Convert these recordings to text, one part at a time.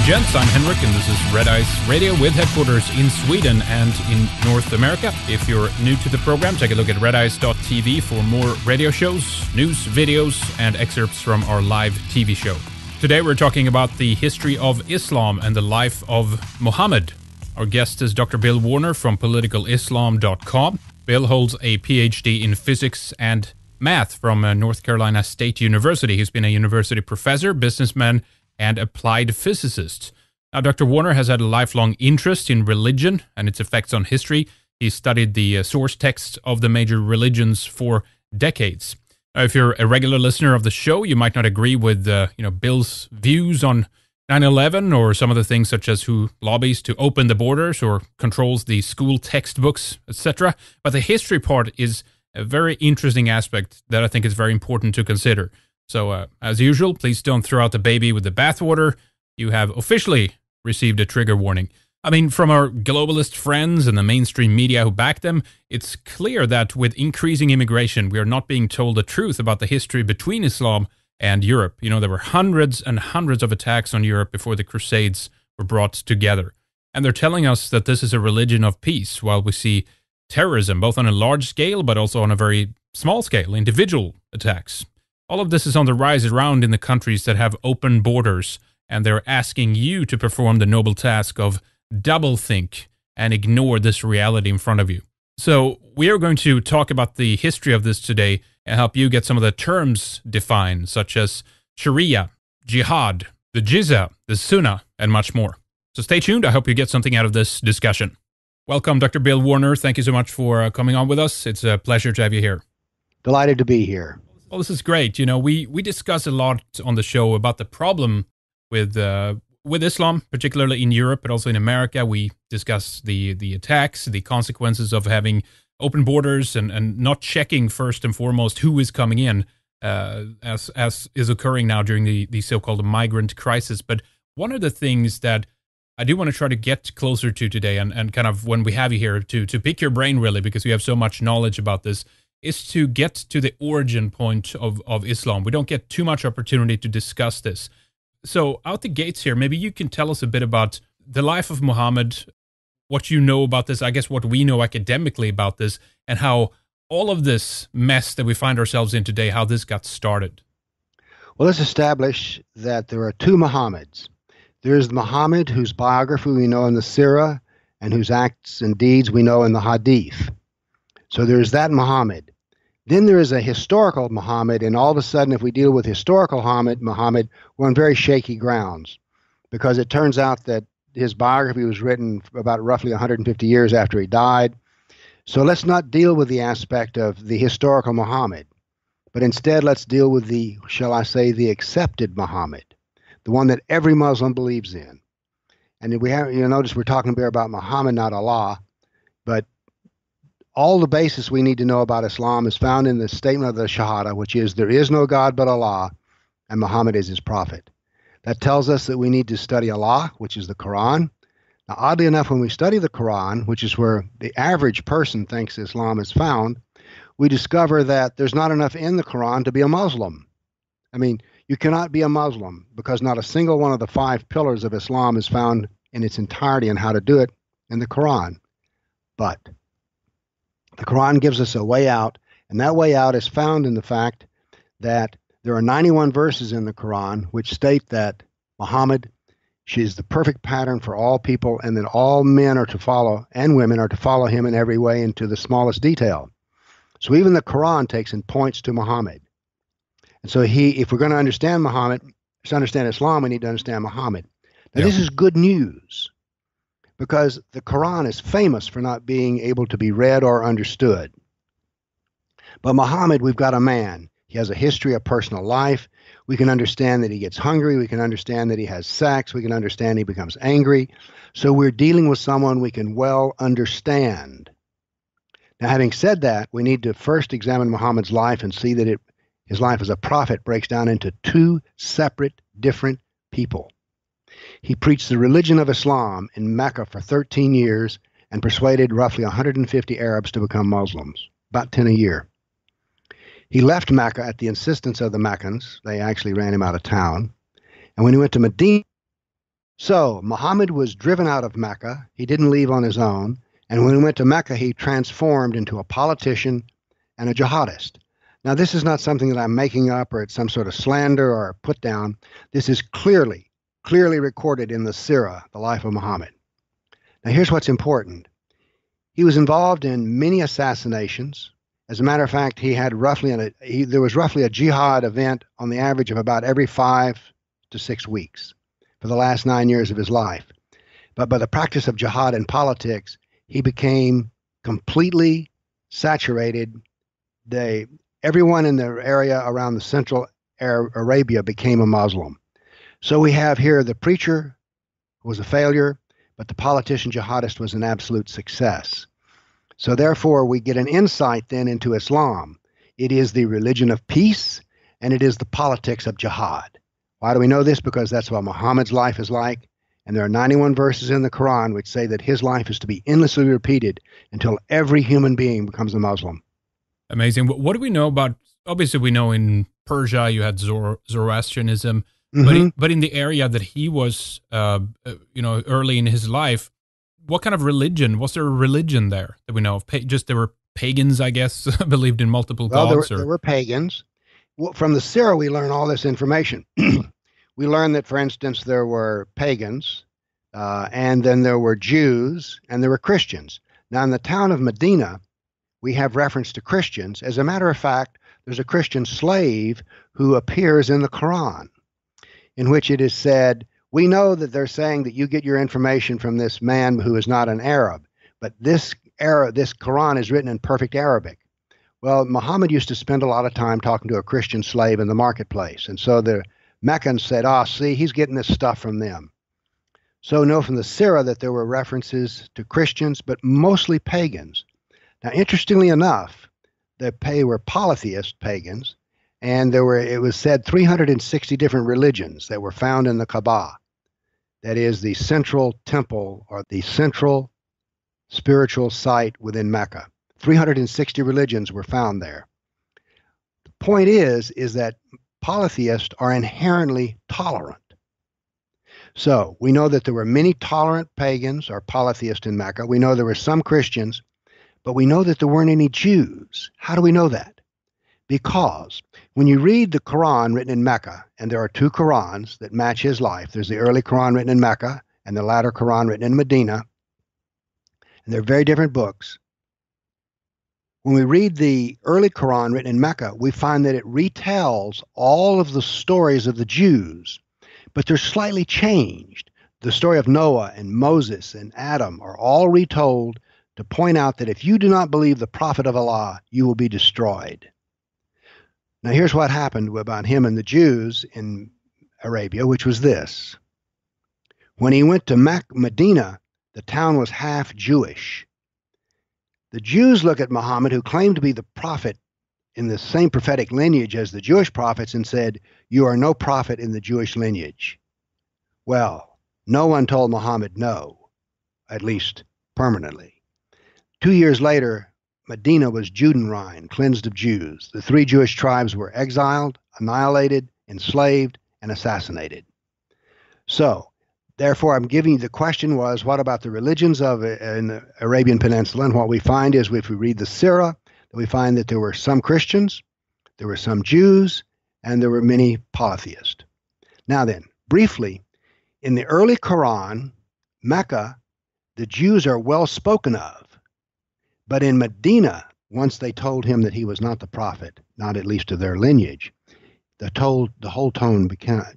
and gents. I'm Henrik, and this is Red Ice Radio with headquarters in Sweden and in North America. If you're new to the program, take a look at redice.tv for more radio shows, news, videos, and excerpts from our live TV show. Today, we're talking about the history of Islam and the life of Muhammad. Our guest is Dr. Bill Warner from politicalislam.com. Bill holds a PhD in physics and math from uh, North Carolina State University. He's been a university professor, businessman, and applied physicist. Now, Dr. Warner has had a lifelong interest in religion and its effects on history. He studied the uh, source texts of the major religions for decades. Now, if you're a regular listener of the show, you might not agree with uh, you know Bill's views on 9/11 or some of the things such as who lobbies to open the borders or controls the school textbooks, etc. But the history part is a very interesting aspect that I think is very important to consider. So, uh, as usual, please don't throw out the baby with the bathwater. You have officially received a trigger warning. I mean, from our globalist friends and the mainstream media who back them, it's clear that with increasing immigration, we are not being told the truth about the history between Islam and Europe. You know, there were hundreds and hundreds of attacks on Europe before the Crusades were brought together. And they're telling us that this is a religion of peace, while we see terrorism, both on a large scale, but also on a very small scale, individual attacks. All of this is on the rise around in the countries that have open borders, and they're asking you to perform the noble task of double think and ignore this reality in front of you. So, we are going to talk about the history of this today and help you get some of the terms defined, such as Sharia, Jihad, the Jizya, the Sunnah, and much more. So, stay tuned. I hope you get something out of this discussion. Welcome, Dr. Bill Warner. Thank you so much for uh, coming on with us. It's a pleasure to have you here. Delighted to be here. Well, this is great. You know, we we discuss a lot on the show about the problem with uh, with Islam, particularly in Europe, but also in America. We discuss the the attacks, the consequences of having open borders, and and not checking first and foremost who is coming in, uh, as as is occurring now during the the so-called migrant crisis. But one of the things that I do want to try to get closer to today, and, and kind of when we have you here to to pick your brain really, because we have so much knowledge about this, is to get to the origin point of, of Islam. We don't get too much opportunity to discuss this. So, out the gates here, maybe you can tell us a bit about the life of Muhammad, what you know about this, I guess what we know academically about this, and how all of this mess that we find ourselves in today, how this got started. Well, let's establish that there are two Muhammads. There is Muhammad, whose biography we know in the Sirah, and whose acts and deeds we know in the Hadith. So there's that Muhammad. Then there is a historical Muhammad, and all of a sudden, if we deal with historical Muhammad, Muhammad, we're on very shaky grounds, because it turns out that his biography was written about roughly 150 years after he died. So let's not deal with the aspect of the historical Muhammad, but instead let's deal with the, shall I say, the accepted Muhammad, the one that every Muslim believes in. And we have, you notice we're talking here about Muhammad, not Allah, but all the basis we need to know about Islam is found in the statement of the Shahada, which is there is no God but Allah, and Muhammad is his prophet. That tells us that we need to study Allah, which is the Quran. Now, oddly enough, when we study the Quran, which is where the average person thinks Islam is found, we discover that there's not enough in the Quran to be a Muslim. I mean, you cannot be a Muslim because not a single one of the five pillars of Islam is found in its entirety and how to do it in the Quran. But the Quran gives us a way out, and that way out is found in the fact that there are 91 verses in the Quran which state that Muhammad, she is the perfect pattern for all people, and that all men are to follow and women are to follow him in every way into the smallest detail. So even the Quran takes and points to Muhammad. And so he, if we're going to understand Muhammad, to understand Islam, we need to understand Muhammad. Now, yeah. this is good news because the Quran is famous for not being able to be read or understood. But Muhammad, we've got a man. He has a history of personal life. We can understand that he gets hungry. We can understand that he has sex. We can understand he becomes angry. So we're dealing with someone we can well understand. Now, having said that, we need to first examine Muhammad's life and see that it, his life as a prophet breaks down into two separate, different people. He preached the religion of Islam in Mecca for 13 years and persuaded roughly 150 Arabs to become Muslims, about 10 a year. He left Mecca at the insistence of the Meccans. They actually ran him out of town. And when he went to Medina, So Muhammad was driven out of Mecca. He didn't leave on his own. And when he went to Mecca, he transformed into a politician and a jihadist. Now, this is not something that I'm making up or it's some sort of slander or put down. This is clearly, clearly recorded in the Sirah, the life of Muhammad. Now, here's what's important he was involved in many assassinations. As a matter of fact, he had roughly a, he, there was roughly a jihad event on the average of about every five to six weeks for the last nine years of his life. But by the practice of jihad in politics, he became completely saturated. They everyone in the area around the central Arabia became a Muslim. So we have here the preacher was a failure, but the politician jihadist was an absolute success. So therefore, we get an insight then into Islam. It is the religion of peace and it is the politics of jihad. Why do we know this? Because that's what Muhammad's life is like. And there are 91 verses in the Quran which say that his life is to be endlessly repeated until every human being becomes a Muslim. Amazing. What do we know about? Obviously, we know in Persia you had Zoro- Zoroastrianism, mm-hmm. but in, but in the area that he was, uh, uh, you know, early in his life, what kind of religion was there? A religion there that we know of? Pa- just there were pagans, I guess, believed in multiple well, gods. There were, there were pagans. Well, from the Sirah, we learn all this information. we learn that, for instance, there were pagans, uh, and then there were Jews, and there were Christians. Now, in the town of Medina, we have reference to Christians. As a matter of fact, there's a Christian slave who appears in the Quran, in which it is said, We know that they're saying that you get your information from this man who is not an Arab, but this Arab, this Quran is written in perfect Arabic. Well, Muhammad used to spend a lot of time talking to a Christian slave in the marketplace. And so the Meccans said, Ah, see, he's getting this stuff from them. So know from the Sirah that there were references to Christians, but mostly pagans. Now, interestingly enough, the they were polytheist pagans, and there were it was said 360 different religions that were found in the Kaaba. That is the central temple or the central spiritual site within Mecca. 360 religions were found there. The point is is that polytheists are inherently tolerant. So we know that there were many tolerant pagans or polytheists in Mecca. We know there were some Christians, but we know that there weren't any Jews. How do we know that? Because when you read the Quran written in Mecca, and there are two Qurans that match his life, there's the early Quran written in Mecca and the latter Quran written in Medina, and they're very different books. When we read the early Quran written in Mecca, we find that it retells all of the stories of the Jews, but they're slightly changed. The story of Noah and Moses and Adam are all retold to point out that if you do not believe the prophet of Allah, you will be destroyed. Now, here's what happened about him and the Jews in Arabia, which was this. When he went to Mac- Medina, the town was half Jewish. The Jews look at Muhammad, who claimed to be the prophet in the same prophetic lineage as the Jewish prophets, and said, You are no prophet in the Jewish lineage. Well, no one told Muhammad no, at least permanently. Two years later, Medina was Judenrein, cleansed of Jews. The three Jewish tribes were exiled, annihilated, enslaved, and assassinated. So, therefore, I'm giving you the question was what about the religions of uh, in the Arabian Peninsula? And what we find is if we read the Sirah, that we find that there were some Christians, there were some Jews, and there were many polytheists. Now then, briefly, in the early Quran, Mecca, the Jews are well spoken of. But in Medina, once they told him that he was not the prophet, not at least of their lineage, the told the whole tone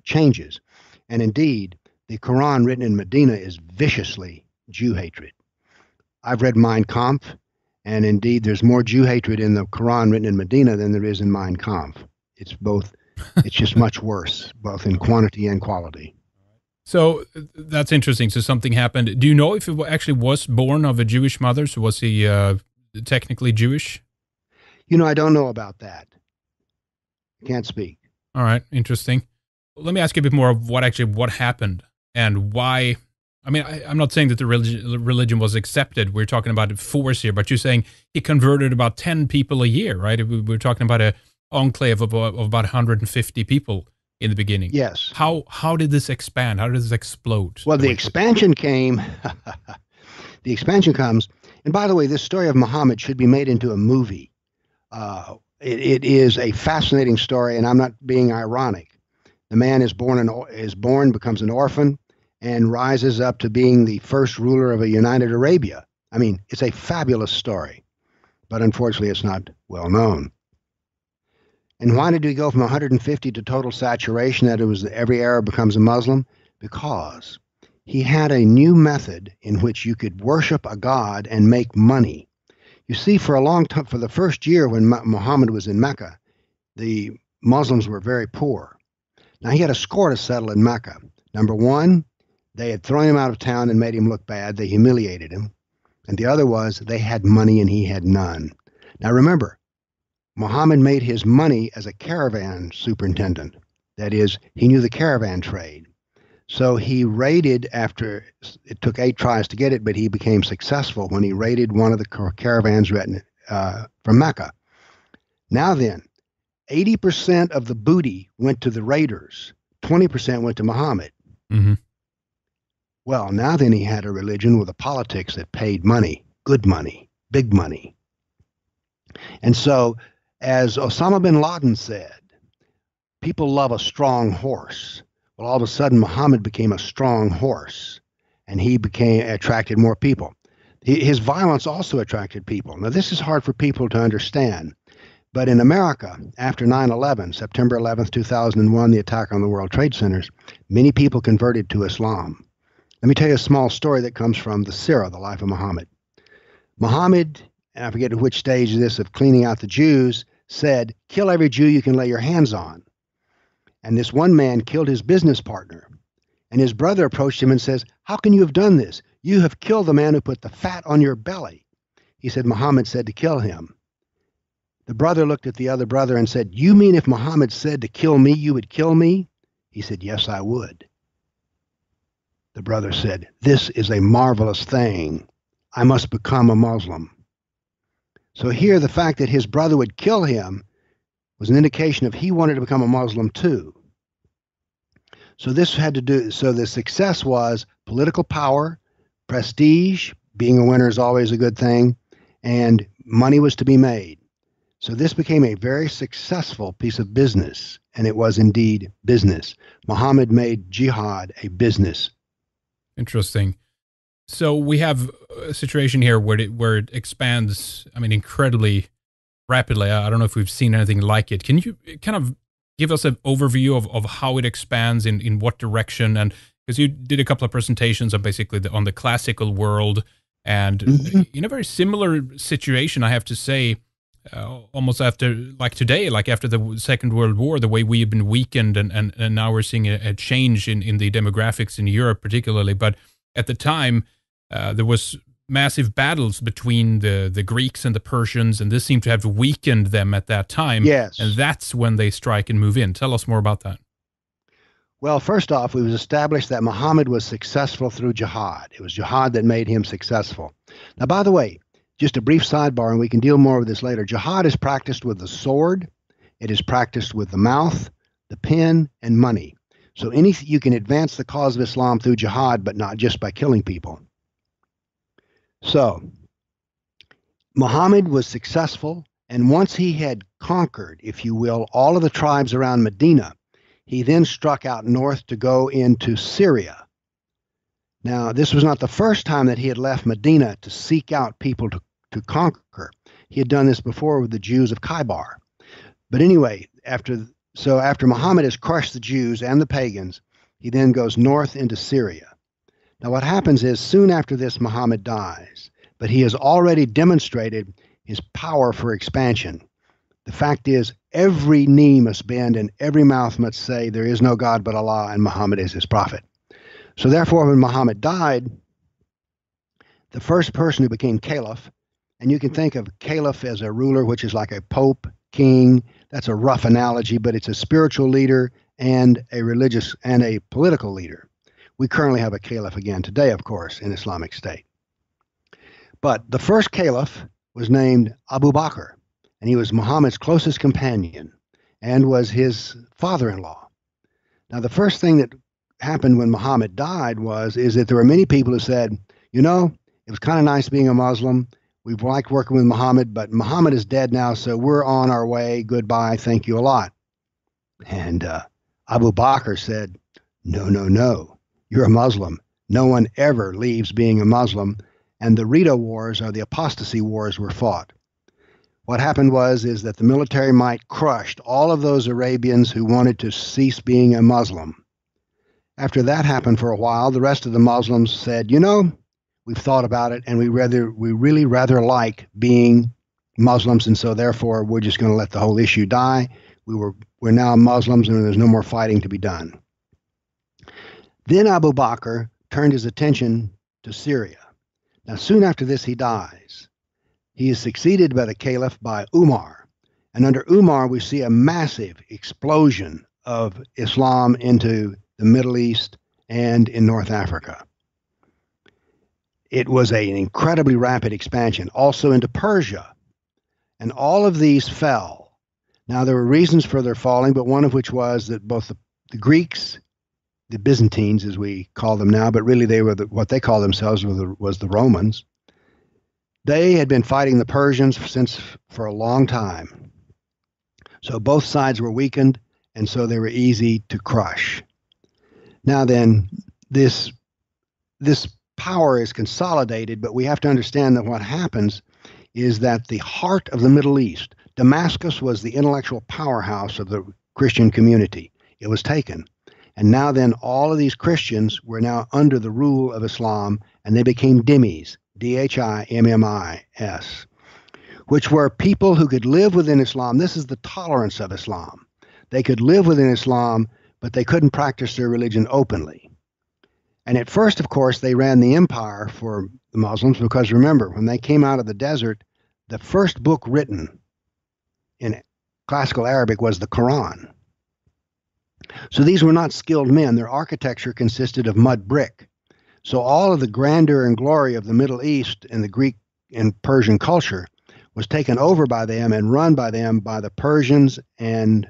changes. And indeed, the Quran written in Medina is viciously Jew hatred. I've read Mein Kampf, and indeed, there's more Jew hatred in the Quran written in Medina than there is in Mein Kampf. It's both. it's just much worse, both in quantity and quality. So that's interesting. So something happened. Do you know if it actually was born of a Jewish mother? So was he uh, technically Jewish? You know, I don't know about that. Can't speak. All right, interesting. Let me ask you a bit more of what actually what happened and why. I mean, I, am not saying that the religion, religion was accepted. We're talking about force here, but you're saying he converted about 10 people a year, right? We're talking about a enclave of, of about 150 people in the beginning. Yes. How how did this expand? How did this explode? Well, the expansion came. the expansion comes, and by the way, this story of Muhammad should be made into a movie. Uh, it, it is a fascinating story, and I'm not being ironic. The man is born an, is born, becomes an orphan, and rises up to being the first ruler of a united Arabia. I mean, it's a fabulous story, but unfortunately, it's not well known. And why did we go from 150 to total saturation that it was every Arab becomes a Muslim? Because he had a new method in which you could worship a god and make money. You see, for a long time, for the first year when Muhammad was in Mecca, the Muslims were very poor. Now he had a score to settle in Mecca. Number one, they had thrown him out of town and made him look bad. They humiliated him. And the other was they had money and he had none. Now remember, Muhammad made his money as a caravan superintendent. That is, he knew the caravan trade. So he raided after it took eight tries to get it, but he became successful when he raided one of the caravans uh, from Mecca. Now then, 80% of the booty went to the raiders, 20% went to Muhammad. Mm-hmm. Well, now then he had a religion with a politics that paid money, good money, big money. And so as Osama bin Laden said, people love a strong horse. Well, all of a sudden, Muhammad became a strong horse, and he became attracted more people. His violence also attracted people. Now, this is hard for people to understand. But in America, after 9 11, September 11th, 2001, the attack on the World Trade Centers, many people converted to Islam. Let me tell you a small story that comes from the Sirah, the life of Muhammad. Muhammad, and I forget at which stage of this of cleaning out the Jews, said, Kill every Jew you can lay your hands on. And this one man killed his business partner. And his brother approached him and says, How can you have done this? You have killed the man who put the fat on your belly. He said, Muhammad said to kill him. The brother looked at the other brother and said, You mean if Muhammad said to kill me, you would kill me? He said, Yes, I would. The brother said, This is a marvelous thing. I must become a Muslim. So here, the fact that his brother would kill him was an indication of he wanted to become a Muslim too. So this had to do. So the success was political power, prestige. Being a winner is always a good thing, and money was to be made. So this became a very successful piece of business, and it was indeed business. Muhammad made jihad a business. Interesting. So we have a situation here where it where it expands. I mean, incredibly rapidly. I don't know if we've seen anything like it. Can you kind of give us an overview of, of how it expands in, in what direction? And because you did a couple of presentations on basically the, on the classical world, and mm-hmm. in a very similar situation, I have to say, uh, almost after like today, like after the Second World War, the way we've been weakened, and and, and now we're seeing a, a change in in the demographics in Europe, particularly, but at the time, uh, there was massive battles between the, the Greeks and the Persians, and this seemed to have weakened them at that time. Yes. And that's when they strike and move in. Tell us more about that. Well, first off, it was established that Muhammad was successful through jihad. It was jihad that made him successful. Now, by the way, just a brief sidebar, and we can deal more with this later. Jihad is practiced with the sword, it is practiced with the mouth, the pen, and money. So any you can advance the cause of Islam through jihad, but not just by killing people. So Muhammad was successful, and once he had conquered, if you will, all of the tribes around Medina, he then struck out north to go into Syria. Now, this was not the first time that he had left Medina to seek out people to, to conquer. He had done this before with the Jews of Khaybar. But anyway, after so after Muhammad has crushed the Jews and the pagans, he then goes north into Syria. Now, what happens is soon after this, Muhammad dies, but he has already demonstrated his power for expansion. The fact is, every knee must bend and every mouth must say, There is no God but Allah, and Muhammad is his prophet. So, therefore, when Muhammad died, the first person who became caliph, and you can think of caliph as a ruler, which is like a pope, king, that's a rough analogy, but it's a spiritual leader and a religious and a political leader. We currently have a caliph again today, of course, in Islamic State. But the first caliph was named Abu Bakr, and he was Muhammad's closest companion and was his father in law. Now, the first thing that happened when Muhammad died was is that there were many people who said, you know, it was kind of nice being a Muslim. We've liked working with Muhammad, but Muhammad is dead now, so we're on our way. Goodbye. Thank you a lot. And uh, Abu Bakr said, No, no, no. You're a Muslim. No one ever leaves being a Muslim. And the Ridda Wars or the apostasy wars were fought. What happened was is that the military might crushed all of those Arabians who wanted to cease being a Muslim. After that happened for a while, the rest of the Muslims said, you know, we've thought about it and we rather we really rather like being Muslims and so therefore we're just going to let the whole issue die. We were we're now Muslims and there's no more fighting to be done. Then Abu Bakr turned his attention to Syria. Now soon after this he dies. He is succeeded by the caliph by Umar. And under Umar we see a massive explosion of Islam into the Middle East and in North Africa it was a, an incredibly rapid expansion, also into Persia. And all of these fell. Now, there were reasons for their falling, but one of which was that both the, the Greeks, the Byzantines, as we call them now, but really they were the, what they call themselves was the, was the Romans. They had been fighting the Persians since for a long time. So both sides were weakened, and so they were easy to crush. Now then, this this power is consolidated, but we have to understand that what happens is that the heart of the Middle East, Damascus was the intellectual powerhouse of the Christian community. It was taken. And now then all of these Christians were now under the rule of Islam and they became dhimmis, D H I M M I S, which were people who could live within Islam. This is the tolerance of Islam. They could live within Islam, but they couldn't practice their religion openly. And at first, of course, they ran the empire for the Muslims because remember, when they came out of the desert, the first book written in classical Arabic was the Quran. So these were not skilled men. Their architecture consisted of mud brick. So all of the grandeur and glory of the Middle East and the Greek and Persian culture was taken over by them and run by them by the Persians and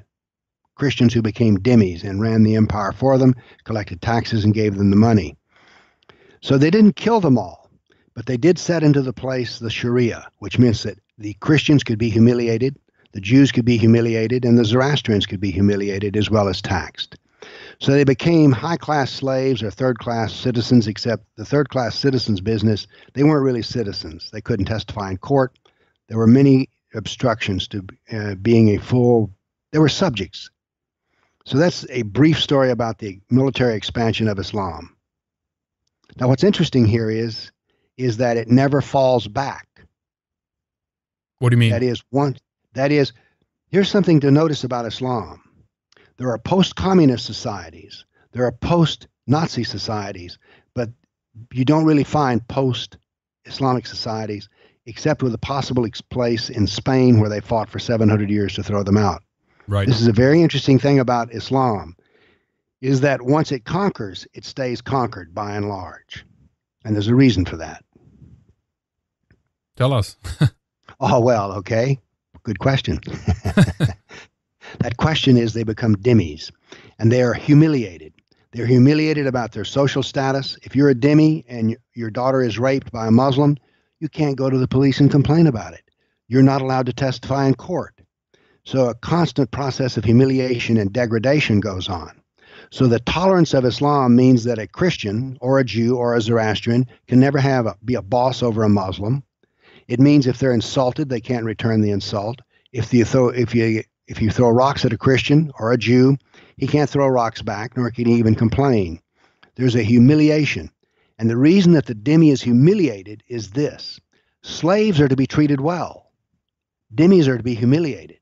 Christians who became dhimmis and ran the empire for them, collected taxes, and gave them the money. So they didn't kill them all, but they did set into the place the Sharia, which means that the Christians could be humiliated, the Jews could be humiliated, and the Zoroastrians could be humiliated as well as taxed. So they became high class slaves or third class citizens, except the third class citizens business, they weren't really citizens. They couldn't testify in court. There were many obstructions to uh, being a full, they were subjects so that's a brief story about the military expansion of Islam. Now, what's interesting here is is that it never falls back. What do you mean? That is one. That is, here's something to notice about Islam. There are post-communist societies. There are post-Nazi societies, but you don't really find post-Islamic societies except with a possible place in Spain where they fought for 700 years to throw them out. Right. This is a very interesting thing about Islam is that once it conquers, it stays conquered by and large. And there's a reason for that. Tell us. oh, well, okay. Good question. that question is they become dhimmis and they are humiliated. They're humiliated about their social status. If you're a dhimmi and your daughter is raped by a Muslim, you can't go to the police and complain about it. You're not allowed to testify in court. So a constant process of humiliation and degradation goes on. So the tolerance of Islam means that a Christian or a Jew or a Zoroastrian can never have a, be a boss over a Muslim. It means if they're insulted, they can't return the insult. If you throw if you if you throw rocks at a Christian or a Jew, he can't throw rocks back, nor can he even complain. There's a humiliation. And the reason that the dhimmi is humiliated is this slaves are to be treated well, dhimmis are to be humiliated.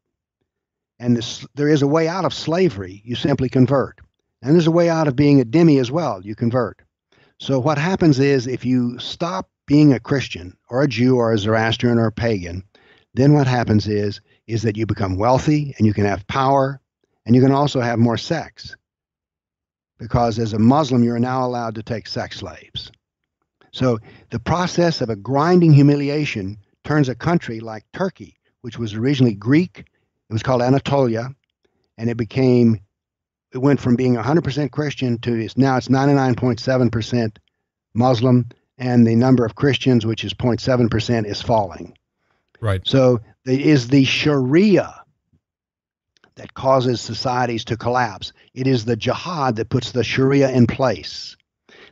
And this, there is a way out of slavery. You simply convert. And there's a way out of being a dhimmi as well. You convert. So what happens is if you stop being a Christian or a Jew or a Zoroastrian or a pagan, then what happens is is that you become wealthy and you can have power and you can also have more sex. Because as a Muslim, you're now allowed to take sex slaves. So the process of a grinding humiliation turns a country like Turkey, which was originally Greek it was called Anatolia, and it became it went from being 100% Christian to it's now it's 99.7% Muslim, and the number of Christians, which is 0.7%, is falling. Right. So it is the Sharia that causes societies to collapse. It is the jihad that puts the Sharia in place.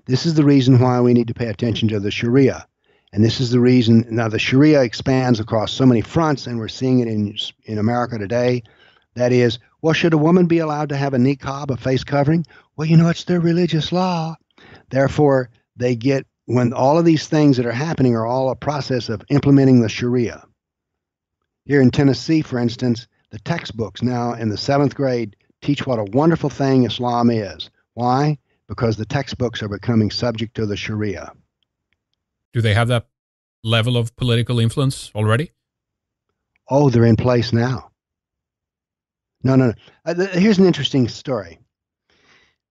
This is the reason why we need to pay attention to the Sharia. And this is the reason now the Sharia expands across so many fronts, and we're seeing it in, in America today. That is, well, should a woman be allowed to have a niqab, a face covering? Well, you know, it's their religious law. Therefore, they get, when all of these things that are happening are all a process of implementing the Sharia. Here in Tennessee, for instance, the textbooks now in the seventh grade teach what a wonderful thing Islam is. Why? Because the textbooks are becoming subject to the Sharia. Do they have that level of political influence already? Oh, they're in place now. No, no, no. Uh, th- here's an interesting story.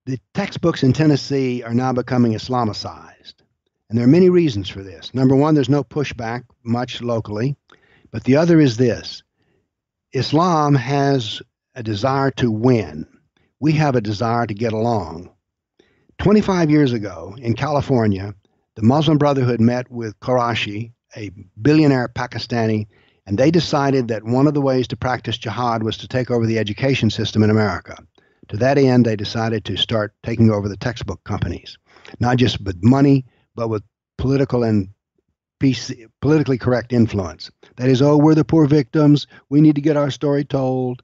The textbooks in Tennessee are now becoming Islamicized. And there are many reasons for this. Number one, there's no pushback much locally. But the other is this Islam has a desire to win. We have a desire to get along. 25 years ago in California, the Muslim Brotherhood met with Qureshi, a billionaire Pakistani, and they decided that one of the ways to practice jihad was to take over the education system in America. To that end, they decided to start taking over the textbook companies, not just with money, but with political and politically correct influence. That is, oh, we're the poor victims. We need to get our story told.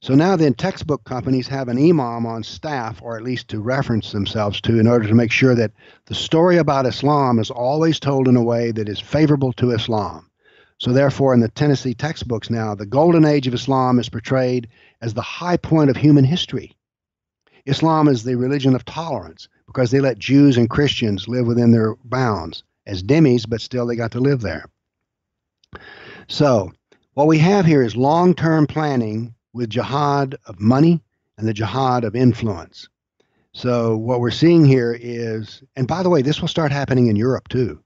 So now then, textbook companies have an imam on staff, or at least to reference themselves to, in order to make sure that the story about Islam is always told in a way that is favorable to Islam. So therefore, in the Tennessee textbooks now, the golden age of Islam is portrayed as the high point of human history. Islam is the religion of tolerance because they let Jews and Christians live within their bounds as dhimmis, but still they got to live there. So, what we have here is long term planning with jihad of money and the jihad of influence. So, what we're seeing here is, and by the way, this will start happening in Europe too.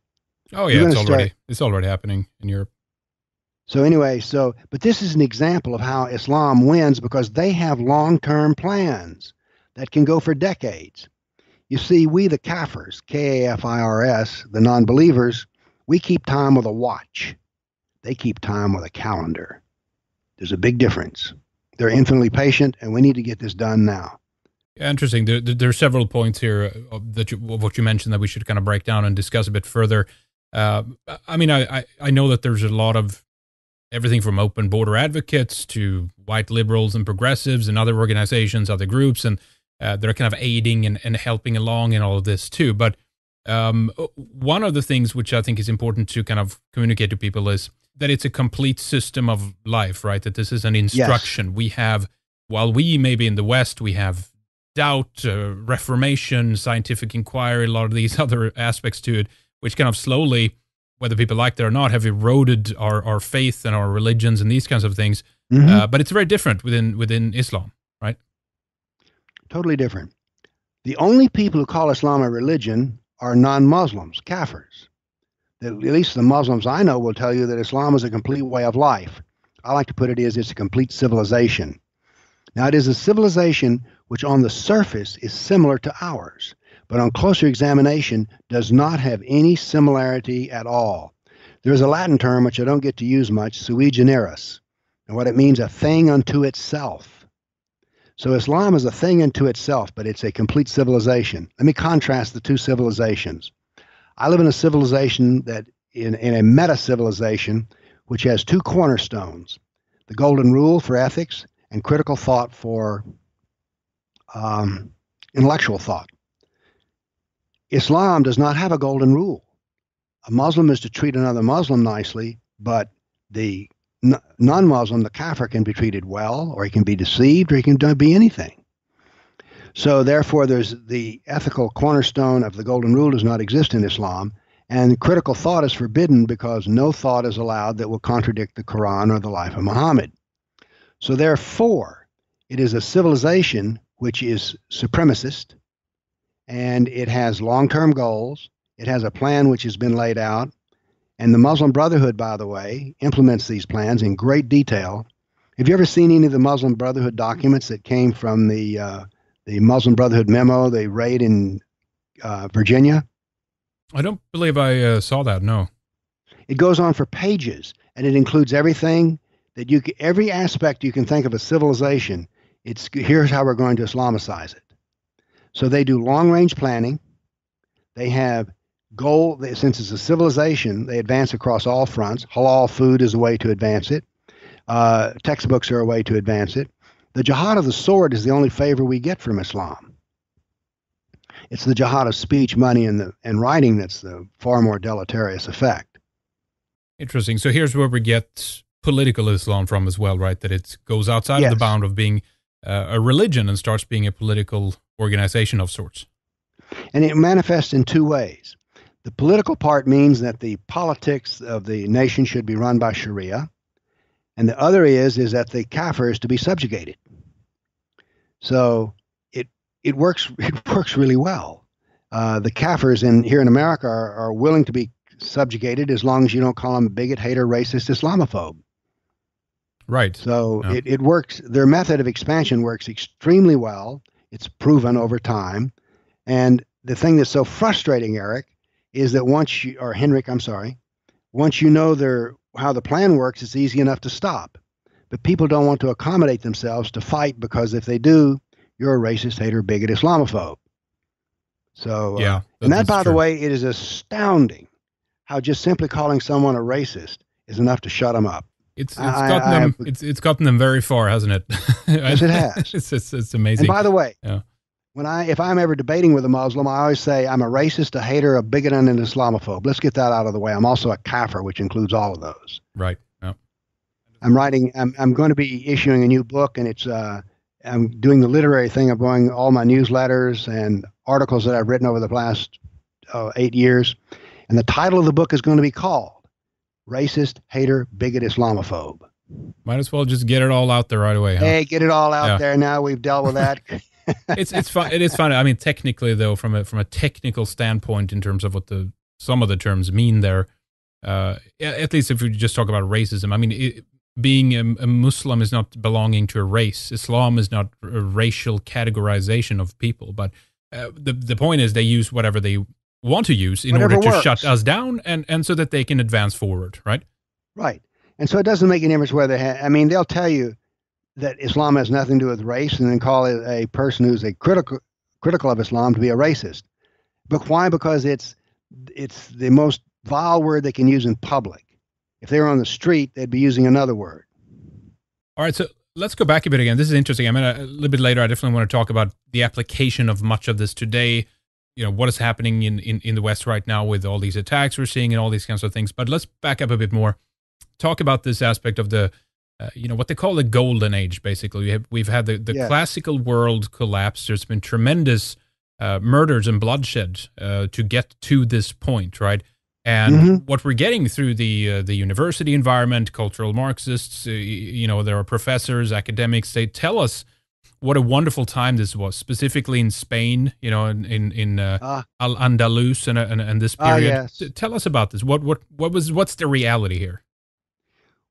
Oh, yeah, it's already, start, it's already happening in Europe. So, anyway, so, but this is an example of how Islam wins because they have long term plans that can go for decades. You see, we, the Kafirs, K A F I R S, the non believers, we keep time with a watch. They keep time with a calendar. There's a big difference. They're infinitely patient, and we need to get this done now. Interesting. There, there, are several points here uh, that you, what you mentioned that we should kind of break down and discuss a bit further. Uh, I mean, I, I, I know that there's a lot of everything from open border advocates to white liberals and progressives and other organizations, other groups, and uh, they're kind of aiding and, and helping along in all of this too. But um, one of the things which I think is important to kind of communicate to people is that it's a complete system of life, right? That this is an instruction. Yes. We have, while we maybe in the West, we have doubt, uh, reformation, scientific inquiry, a lot of these other aspects to it, which kind of slowly, whether people like it or not, have eroded our, our faith and our religions and these kinds of things. Mm-hmm. Uh, but it's very different within within Islam, right? Totally different. The only people who call Islam a religion are non Muslims, Kafirs. At least the Muslims I know will tell you that Islam is a complete way of life. I like to put it as it's a complete civilization. Now, it is a civilization which, on the surface, is similar to ours, but on closer examination, does not have any similarity at all. There is a Latin term which I don't get to use much, sui generis, and what it means a thing unto itself. So Islam is a thing unto itself, but it's a complete civilization. Let me contrast the two civilizations. I live in a civilization that in, in a meta civilization which has two cornerstones the golden rule for ethics and critical thought for um, intellectual thought. Islam does not have a golden rule. A Muslim is to treat another Muslim nicely, but the non-Muslim, the kafir, can be treated well, or he can be deceived, or he can be anything. So therefore, there's the ethical cornerstone of the golden rule does not exist in Islam, and critical thought is forbidden because no thought is allowed that will contradict the Quran or the life of Muhammad. So therefore, it is a civilization which is supremacist, and it has long-term goals. It has a plan which has been laid out and the Muslim Brotherhood, by the way, implements these plans in great detail. Have you ever seen any of the Muslim Brotherhood documents that came from the uh, the Muslim Brotherhood memo, the raid in uh, Virginia? I don't believe I uh, saw that. No. It goes on for pages, and it includes everything that you every aspect you can think of a civilization. It's here's how we're going to Islamicize it. So they do long range planning. They have goal since it's a civilization. They advance across all fronts. Halal food is a way to advance it. Uh, textbooks are a way to advance it. The jihad of the sword is the only favor we get from Islam. It's the jihad of speech, money, and the and writing that's the far more deleterious effect. Interesting. So here's where we get political Islam from as well, right? That it goes outside yes. of the bound of being uh, a religion and starts being a political organization of sorts. And it manifests in two ways. The political part means that the politics of the nation should be run by Sharia, and the other is is that the kafir is to be subjugated. So it it works it works really well. Uh, the kafirs in here in America are, are willing to be subjugated as long as you don't call them bigot, hater, racist, Islamophobe. Right. So yeah. it, it works. Their method of expansion works extremely well. It's proven over time. And the thing that's so frustrating, Eric, is that once you, or Henrik, I'm sorry, once you know their how the plan works, it's easy enough to stop. But people don't want to accommodate themselves to fight because if they do, you're a racist, hater, bigot, Islamophobe. So, uh, yeah, uh, and that, by true. the way, it is astounding how just simply calling someone a racist is enough to shut them up. It's it's I, gotten I, them I, it's it's gotten them very far, hasn't it? yes, it has. it's, it's, it's amazing. And by the way, yeah. when I if I'm ever debating with a Muslim, I always say I'm a racist, a hater, a bigot, and an Islamophobe. Let's get that out of the way. I'm also a kafir, which includes all of those. Right. I'm writing. I'm I'm going to be issuing a new book, and it's uh I'm doing the literary thing of going all my newsletters and articles that I've written over the last uh, eight years, and the title of the book is going to be called racist, hater, bigot, Islamophobe. Might as well just get it all out there right away. Huh? Hey, get it all out yeah. there now. We've dealt with that. it's it's fun. It is fun. I mean, technically though, from a from a technical standpoint, in terms of what the some of the terms mean there, uh, at least if we just talk about racism, I mean, it, being a, a, Muslim is not belonging to a race. Islam is not a racial categorization of people, but uh, the the point is they use whatever they want to use in Whatever order to works. shut us down and, and so that they can advance forward, right? Right. And so it doesn't make any difference whether, I mean, they'll tell you that Islam has nothing to do with race and then call a person who's a critical critical of Islam to be a racist. But why? Because it's it's the most vile word they can use in public. If they were on the street, they'd be using another word. All right, so let's go back a bit again. This is interesting. I mean, a little bit later, I definitely want to talk about the application of much of this today. You know what is happening in, in in the west right now with all these attacks we're seeing and all these kinds of things. But let's back up a bit more. Talk about this aspect of the uh, you know what they call the golden age basically. We have, we've had the, the classical world collapse. There's been tremendous uh, murders and bloodshed uh, to get to this point right and mm-hmm. what we're getting through the uh, the university environment cultural marxists uh, you know there are professors academics they tell us what a wonderful time this was, specifically in Spain, you know, in in, in uh, ah. Al Andalus and, and, and this ah, period. Ah, yes. Tell us about this. What what what was what's the reality here?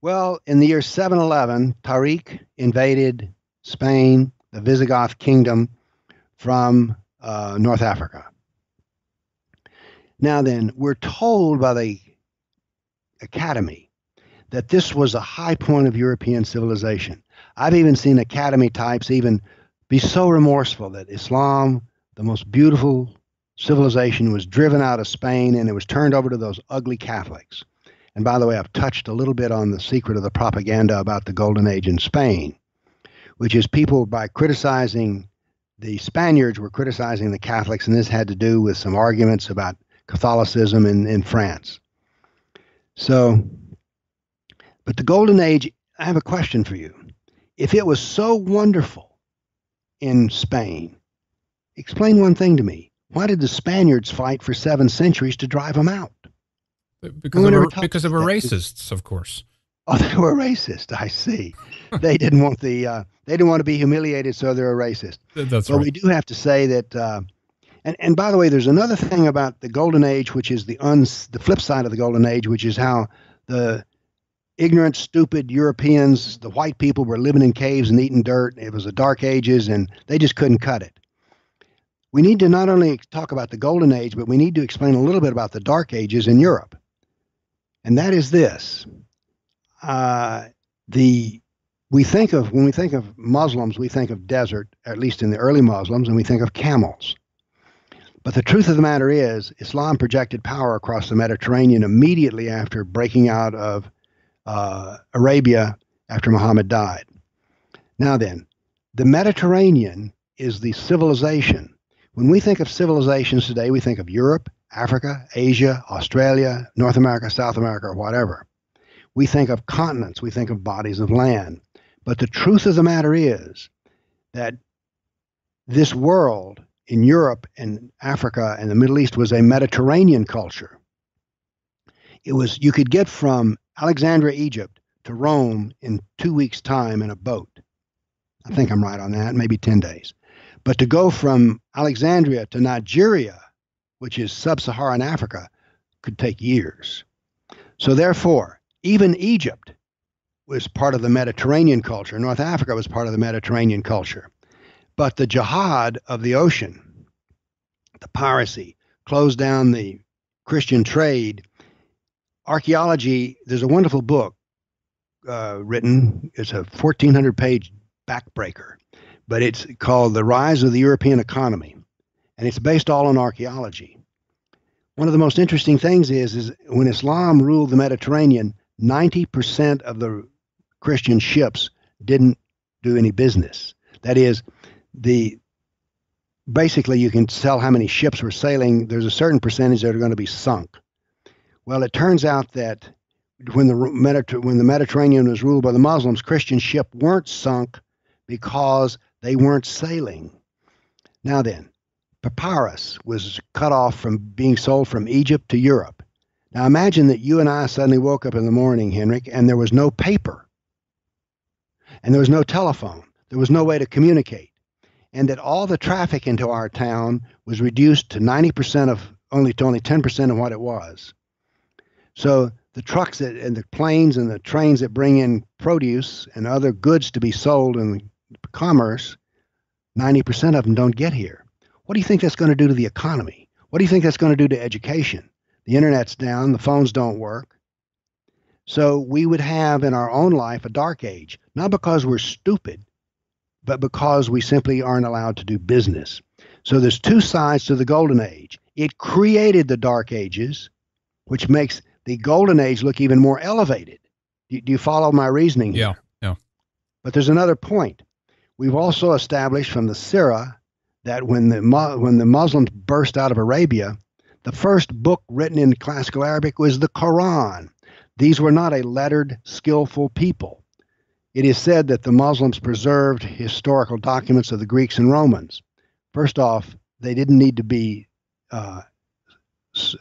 Well, in the year 711, Tariq invaded Spain, the Visigoth kingdom, from uh, North Africa. Now then, we're told by the Academy that this was a high point of European civilization. I've even seen academy types even be so remorseful that Islam, the most beautiful civilization, was driven out of Spain and it was turned over to those ugly Catholics. And by the way, I've touched a little bit on the secret of the propaganda about the Golden Age in Spain, which is people by criticizing the Spaniards were criticizing the Catholics, and this had to do with some arguments about Catholicism in, in France. So, but the Golden Age, I have a question for you if it was so wonderful in Spain, explain one thing to me. Why did the Spaniards fight for seven centuries to drive them out? Because, of, because of racists, of course. Oh, they were racist. I see. they didn't want the uh, they didn't want to be humiliated, so they're a racist. That's but right. we do have to say that. Uh, and and by the way, there's another thing about the Golden Age, which is the uns the flip side of the Golden Age, which is how the ignorant, stupid Europeans, the white people were living in caves and eating dirt. It was the dark ages and they just couldn't cut it. We need to not only talk about the golden age, but we need to explain a little bit about the dark ages in Europe. And that is this. Uh, the we think of when we think of Muslims, we think of desert, at least in the early Muslims, and we think of camels. But the truth of the matter is, Islam projected power across the Mediterranean immediately after breaking out of uh, Arabia after Muhammad died. Now then, the Mediterranean is the civilization. When we think of civilizations today, we think of Europe, Africa, Asia, Australia, North America, South America, or whatever. We think of continents, we think of bodies of land. But the truth of the matter is that this world in Europe and Africa and the Middle East was a Mediterranean culture. It was you could get from Alexandria, Egypt to Rome in two weeks' time in a boat. I think I'm right on that, maybe 10 days. But to go from Alexandria to Nigeria, which is sub Saharan Africa, could take years. So, therefore, even Egypt was part of the Mediterranean culture. North Africa was part of the Mediterranean culture. But the jihad of the ocean, the piracy, closed down the Christian trade. Archaeology, there's a wonderful book uh, written, it's a 1,400 page backbreaker, but it's called The Rise of the European Economy. And it's based all on archaeology. One of the most interesting things is, is when Islam ruled the Mediterranean, 90% of the Christian ships didn't do any business. That is, the basically you can tell how many ships were sailing. There's a certain percentage that are going to be sunk. Well, it turns out that when the Mediter- when the Mediterranean was ruled by the Muslims, Christian ships weren't sunk because they weren't sailing. Now then, papyrus was cut off from being sold from Egypt to Europe. Now imagine that you and I suddenly woke up in the morning, Henrik, and there was no paper and there was no telephone. There was no way to communicate. And that all the traffic into our town was reduced to 90% of only to only 10% of what it was. So the trucks that, and the planes and the trains that bring in produce and other goods to be sold in commerce, 90% of them don't get here. What do you think that's going to do to the economy? What do you think that's going to do to education? The internet's down, the phones don't work. So we would have in our own life a dark age, not because we're stupid, but because we simply aren't allowed to do business. So there's two sides to the golden age. It created the dark ages, which makes the golden age look even more elevated. Do, do you follow my reasoning? Here? Yeah, yeah. But there's another point. We've also established from the Sirah that when the when the Muslims burst out of Arabia, the first book written in classical Arabic was the Quran. These were not a lettered, skillful people. It is said that the Muslims preserved historical documents of the Greeks and Romans. First off, they didn't need to be uh,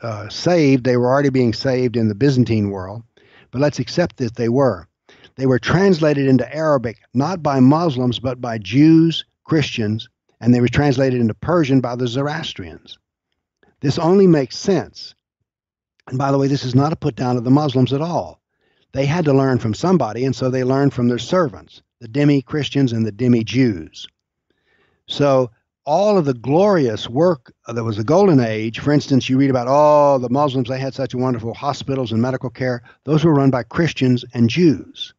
uh, saved, they were already being saved in the Byzantine world, but let's accept that they were. They were translated into Arabic not by Muslims, but by Jews, Christians, and they were translated into Persian by the Zoroastrians. This only makes sense and by the way, this is not a put down of the Muslims at all. They had to learn from somebody, and so they learned from their servants, the dhimmi Christians and the dhimmi Jews. So all of the glorious work that was the golden age, for instance, you read about all oh, the Muslims, they had such wonderful hospitals and medical care. Those were run by Christians and Jews.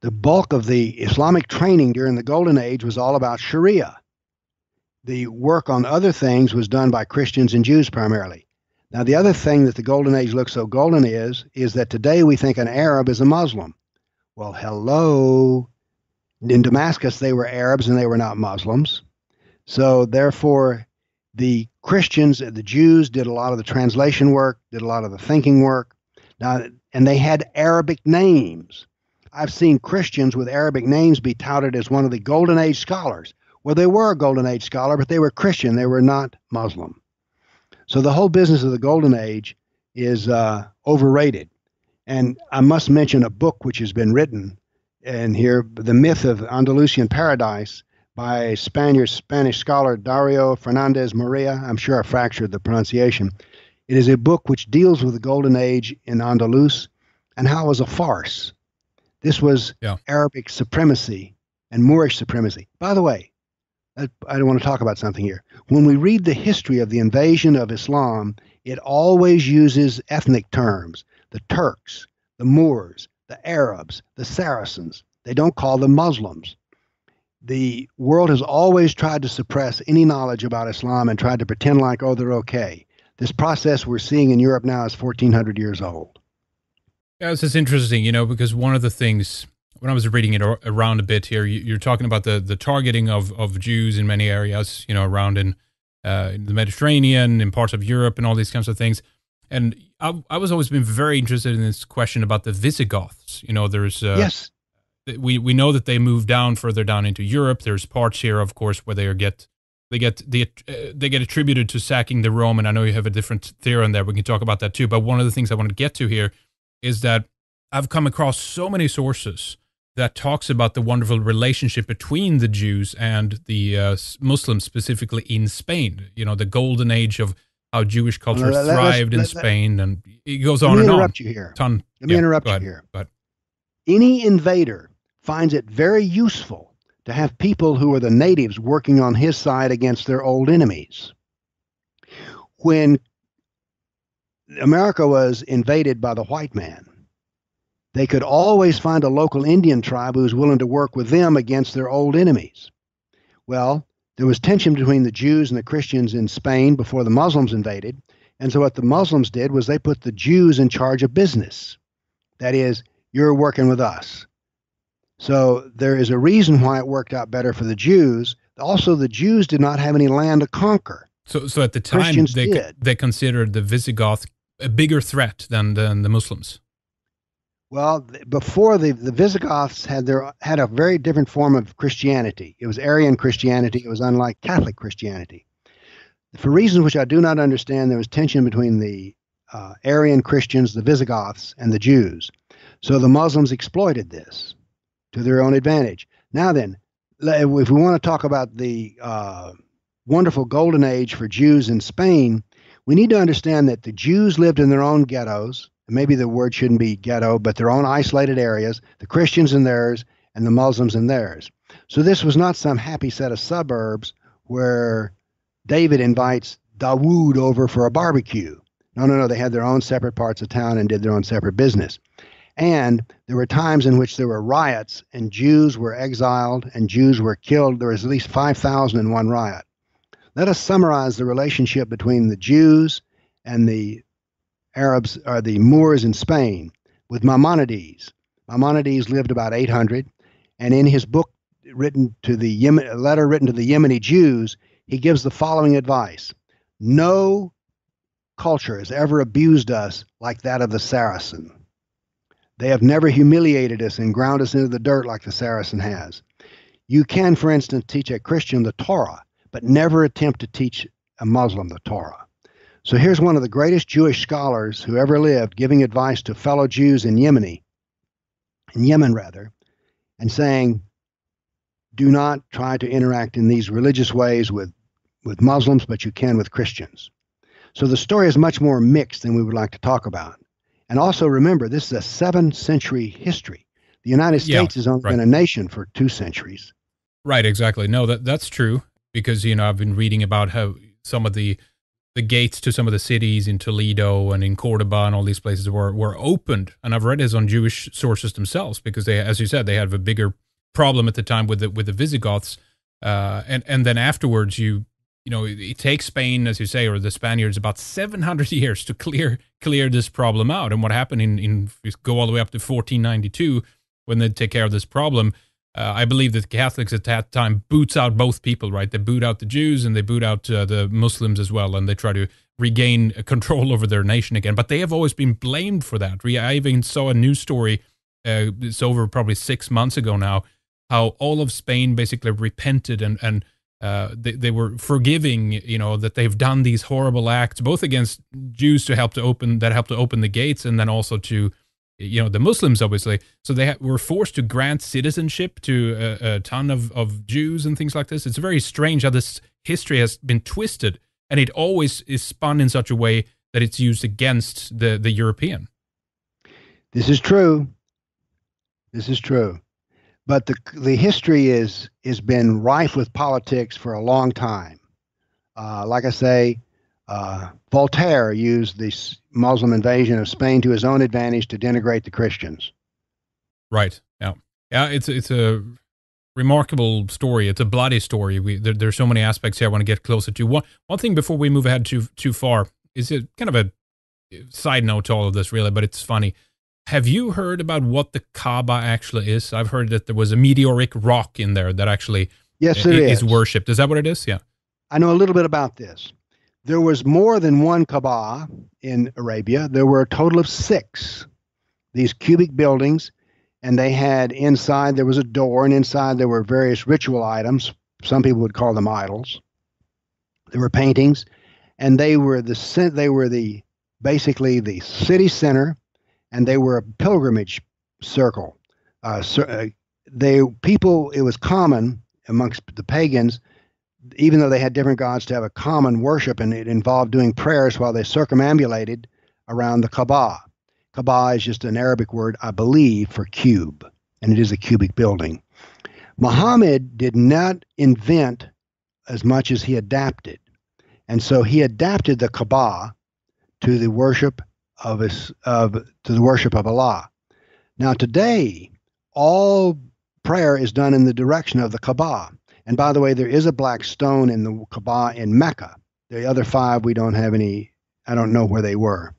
The bulk of the Islamic training during the golden age was all about Sharia. The work on other things was done by Christians and Jews primarily. Now, the other thing that the golden age looks so golden is, is that today we think an Arab is a Muslim. Well, hello. In Damascus, they were Arabs and they were not Muslims. So, therefore, the Christians, uh, the Jews did a lot of the translation work, did a lot of the thinking work. Now, and they had Arabic names. I've seen Christians with Arabic names be touted as one of the Golden Age scholars. Well, they were a Golden Age scholar, but they were Christian. They were not Muslim. So the whole business of the golden age is uh, overrated. And I must mention a book which has been written and here, The Myth of Andalusian Paradise by a Spaniard, Spanish scholar, Dario Fernandez Maria. I'm sure I fractured the pronunciation. It is a book which deals with the golden age in Andalus. and how it was a farce. This was yeah. Arabic supremacy and Moorish supremacy. By the way, I, I don't want to talk about something here. When we read the history of the invasion of Islam, it always uses ethnic terms the Turks, the Moors, the Arabs, the Saracens. They don't call them Muslims. The world has always tried to suppress any knowledge about Islam and tried to pretend like, oh, they're okay. This process we're seeing in Europe now is 1400 years old. Yeah, is interesting, you know, because one of the things when I was reading it around a bit here, you're talking about the the targeting of of Jews in many areas, you know, around in, uh, in the Mediterranean, in parts of Europe, and all these kinds of things. And I, I was always been very interested in this question about the Visigoths. You know, there's uh, yes, we we know that they moved down further down into Europe. There's parts here, of course, where they get they get the uh, they get attributed to sacking the Rome. And I know you have a different theory on that. We can talk about that too. But one of the things I want to get to here is that I've come across so many sources that talks about the wonderful relationship between the Jews and the uh, Muslims, specifically in Spain. You know, the golden age of how Jewish culture well, thrived in Spain, and it goes on and on. Let me interrupt you here. Ton, let me yeah, interrupt you here. But any invader finds it very useful to have people who are the natives working on his side against their old enemies. When America was invaded by the white man, they could always find a local Indian tribe who was willing to work with them against their old enemies. Well, there was tension between the Jews and the Christians in Spain before the Muslims invaded. And so what the Muslims did was they put the Jews in charge of business. That is, you're working with us. So there is a reason why it worked out better for the Jews. Also, the Jews did not have any land to conquer. So, so at the time, Christians they did. they considered the Visigoths a bigger threat than, than the Muslims. Well, before the, the Visigoths had their had a very different form of Christianity. It was Arian Christianity. It was unlike Catholic Christianity. For reasons which I do not understand, there was tension between the uh, Arian Christians, the Visigoths, and the Jews. So the Muslims exploited this to their own advantage. Now then, if we want to talk about the uh, wonderful golden age for Jews in Spain, we need to understand that the Jews lived in their own ghettos maybe the word shouldn't be ghetto, but their own isolated areas, the Christians in theirs and the Muslims in theirs. So this was not some happy set of suburbs where David invites Dawood over for a barbecue. No, no, no. They had their own separate parts of town and did their own separate business. And there were times in which there were riots and Jews were exiled and Jews were killed. There was at least 5,000 in one riot. Let us summarize the relationship between the Jews and the Arabs are the Moors in Spain with Maimonides. Maimonides lived about 800, and in his book written to the Yemen, letter written to the Yemeni Jews, he gives the following advice: No culture has ever abused us like that of the Saracen. They have never humiliated us and ground us into the dirt like the Saracen has. You can, for instance, teach a Christian the Torah, but never attempt to teach a Muslim the Torah. So here's one of the greatest Jewish scholars who ever lived giving advice to fellow Jews in Yemeni, in Yemen rather, and saying, do not try to interact in these religious ways with, with Muslims, but you can with Christians. So the story is much more mixed than we would like to talk about. And also remember, this is a seven century history. The United States yeah, has only right. been a nation for two centuries. Right, exactly. No, that that's true because you know I've been reading about how some of the the gates to some of the cities in Toledo and in Cordoba and all these places were were opened. And I've read this on Jewish sources themselves because they, as you said, they had a bigger problem at the time with the with the Visigoths. Uh, and and then afterwards, you you know, it, it, takes Spain, as you say, or the Spaniards about 700 years to clear clear this problem out. And what happened in in go all the way up to 1492 when they take care of this problem uh, I believe that Catholics at that time boots out both people, right? They boot out the Jews and they boot out uh, the Muslims as well, and they try to regain control over their nation again. But they have always been blamed for that. I even saw a news story. Uh, it's over probably six months ago now. How all of Spain basically repented and and uh, they, they were forgiving, you know, that they've done these horrible acts, both against Jews to help to open that help to open the gates, and then also to you know the Muslims obviously. So they ha- were forced to grant citizenship to a, a, ton of, of Jews and things like this. It's very strange how this history has been twisted, and it always is spun in such a way that it's used against the the European. This is true. This is true. But the the history is has been rife with politics for a long time. Uh, like I say, uh, Voltaire used the Muslim invasion of Spain to his own advantage to denigrate the Christians. Right. Yeah. Yeah. It's it's a remarkable story. It's a bloody story. We there, there's so many aspects here I want to get closer to. One one thing before we move ahead too too far is it kind of a side note to all of this, really, but it's funny. Have you heard about what the Kaaba actually is? I've heard that there was a meteoric rock in there that actually yes, it is. is worshipped. Is that what it is? Yeah. I know a little bit about this. There was more than one Kaaba in Arabia. There were a total of six, these cubic buildings, and they had inside there was a door, and inside there were various ritual items. Some people would call them idols. There were paintings, and they were the they were the basically the city center and they were a pilgrimage circle. Uh, uh, they people it was common amongst the pagans, even though they had different gods, to have a common worship, and it involved doing prayers while they circumambulated around the Kaaba. Kaaba is just an Arabic word, I believe, for cube, and it is a cubic building. Muhammad did not invent as much as he adapted. And so he adapted the Kaaba to the worship of his of to the worship of Allah. Now today, all prayer is done in the direction of the Kaaba. And by the way, there is a black stone in the Kaaba in Mecca. The other five we don't have any. I don't know where they were.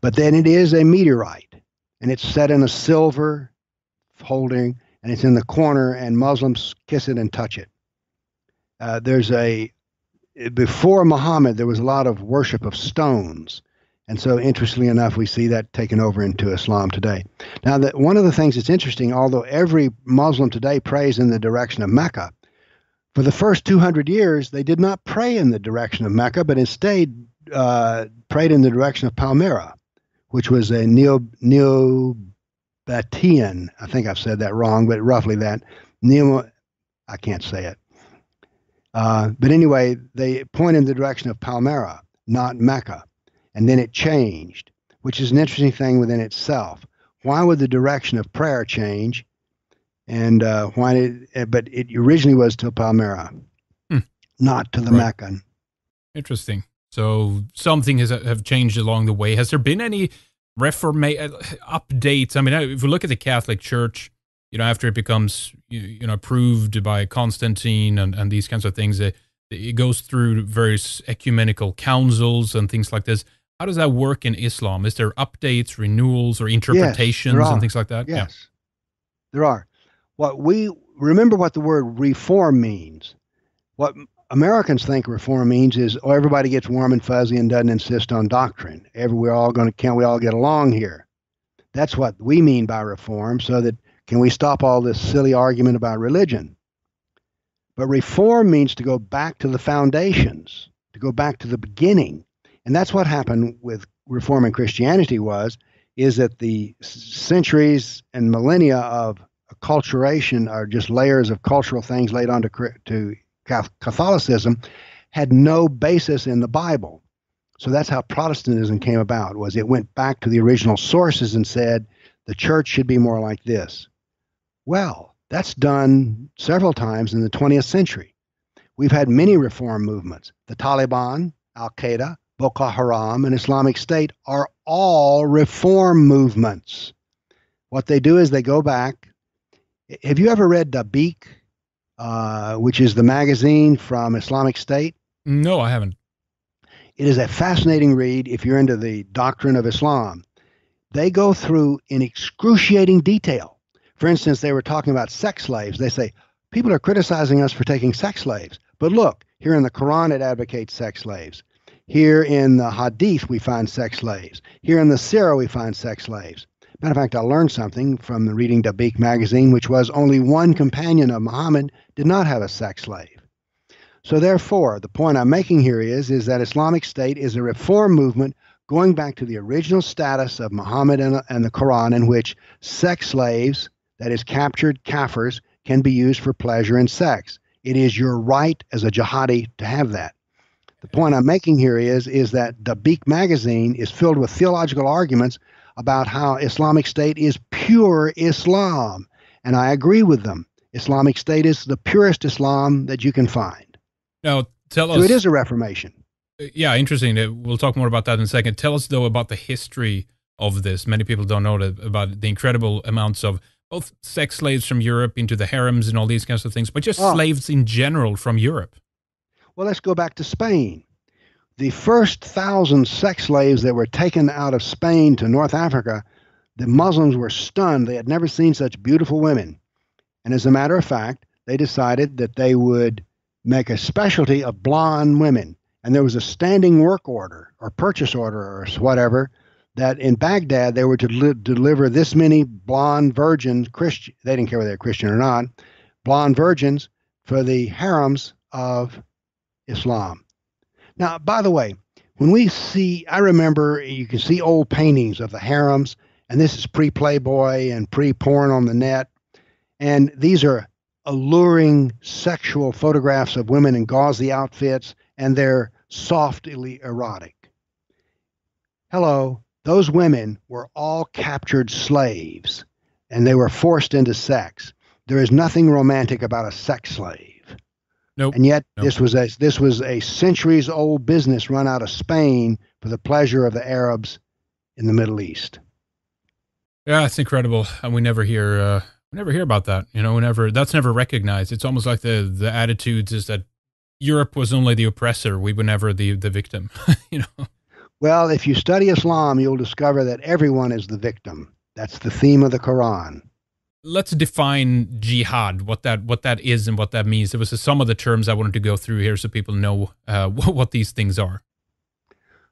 But then it is a meteorite, and it's set in a silver holding, and it's in the corner, and Muslims kiss it and touch it. Uh, there's a before Muhammad, there was a lot of worship of stones. And so, interestingly enough, we see that taken over into Islam today. Now, that one of the things that's interesting, although every Muslim today prays in the direction of Mecca, for the first 200 years, they did not pray in the direction of Mecca, but instead uh, prayed in the direction of Palmyra, which was a Neo Neobatian. I think I've said that wrong, but roughly that. Neo, I can't say it. Uh, but anyway, they point in the direction of Palmyra, not Mecca and then it changed, which is an interesting thing within itself. Why would the direction of prayer change? And uh, why did? Uh, but it originally was to Palmyra, hmm. not to the right. Mecca. Interesting. So something has have changed along the way. Has there been any reforma- uh, updates? I mean, if we look at the Catholic Church, you know, after it becomes you, you know approved by Constantine and, and these kinds of things, it, it goes through various ecumenical councils and things like this. How does that work in Islam? Is there updates, renewals, or interpretations yes, and things like that? Yes, yeah. there are. What we remember what the word reform means. What Americans think reform means is oh everybody gets warm and fuzzy and doesn't insist on doctrine. Every we're all going to can't we all get along here? That's what we mean by reform. So that can we stop all this silly argument about religion? But reform means to go back to the foundations, to go back to the beginning and that's what happened with reform in Christianity was is that the centuries and millennia of acculturation are just layers of cultural things laid onto to Catholicism had no basis in the Bible. So that's how Protestantism came about was it went back to the original sources and said the church should be more like this. Well, that's done several times in the 20th century. We've had many reform movements. The Taliban, Al Qaeda, Boko Haram, and Islamic State are all reform movements. What they do is they go back. Have you ever read Dabiq, uh, which is the magazine from Islamic State? No, I haven't. It is a fascinating read if you're into the doctrine of Islam. They go through in excruciating detail. For instance, they were talking about sex slaves. They say, people are criticizing us for taking sex slaves. But look, here in the Quran, it advocates sex slaves. Here in the Hadith, we find sex slaves. Here in the Sirah, we find sex slaves. Matter of fact, I learned something from the reading Dabiq magazine, which was only one companion of Muhammad did not have a sex slave. So therefore, the point I'm making here is, is that Islamic State is a reform movement going back to the original status of Muhammad and, and the Quran, in which sex slaves, that is captured kafirs, can be used for pleasure and sex. It is your right as a jihadi to have that. The point I'm making here is is that Dabiq magazine is filled with theological arguments about how Islamic State is pure Islam. And I agree with them. Islamic State is the purest Islam that you can find. Now, tell us. So it is a reformation. Uh, yeah, interesting. Uh, we'll talk more about that in a second. Tell us, though, about the history of this. Many people don't know that, about the incredible amounts of both sex slaves from Europe into the harems and all these kinds of things, but just oh. slaves in general from Europe. Well, let's go back to Spain. The first thousand sex slaves that were taken out of Spain to North Africa, the Muslims were stunned. They had never seen such beautiful women. And as a matter of fact, they decided that they would make a specialty of blonde women. And there was a standing work order or purchase order or whatever that in Baghdad they were to li- deliver this many blonde virgins, Christian, they didn't care whether they're Christian or not, blonde virgins for the harems of Islam. Now, by the way, when we see, I remember you can see old paintings of the harems, and this is pre Playboy and pre porn on the net. And these are alluring sexual photographs of women in gauzy outfits, and they're softly erotic. Hello, those women were all captured slaves and they were forced into sex. There is nothing romantic about a sex slave. Nope. And yet nope. this was a this was a centuries old business run out of Spain for the pleasure of the Arabs in the Middle East. Yeah, it's incredible. And we never hear uh, we never hear about that. You know, whenever that's never recognized. It's almost like the the attitudes is that Europe was only the oppressor, we were never the the victim. you know. Well, if you study Islam, you'll discover that everyone is the victim. That's the theme of the Quran. Let's define jihad, what that what that is and what that means. There was some of the terms I wanted to go through here so people know uh, what these things are.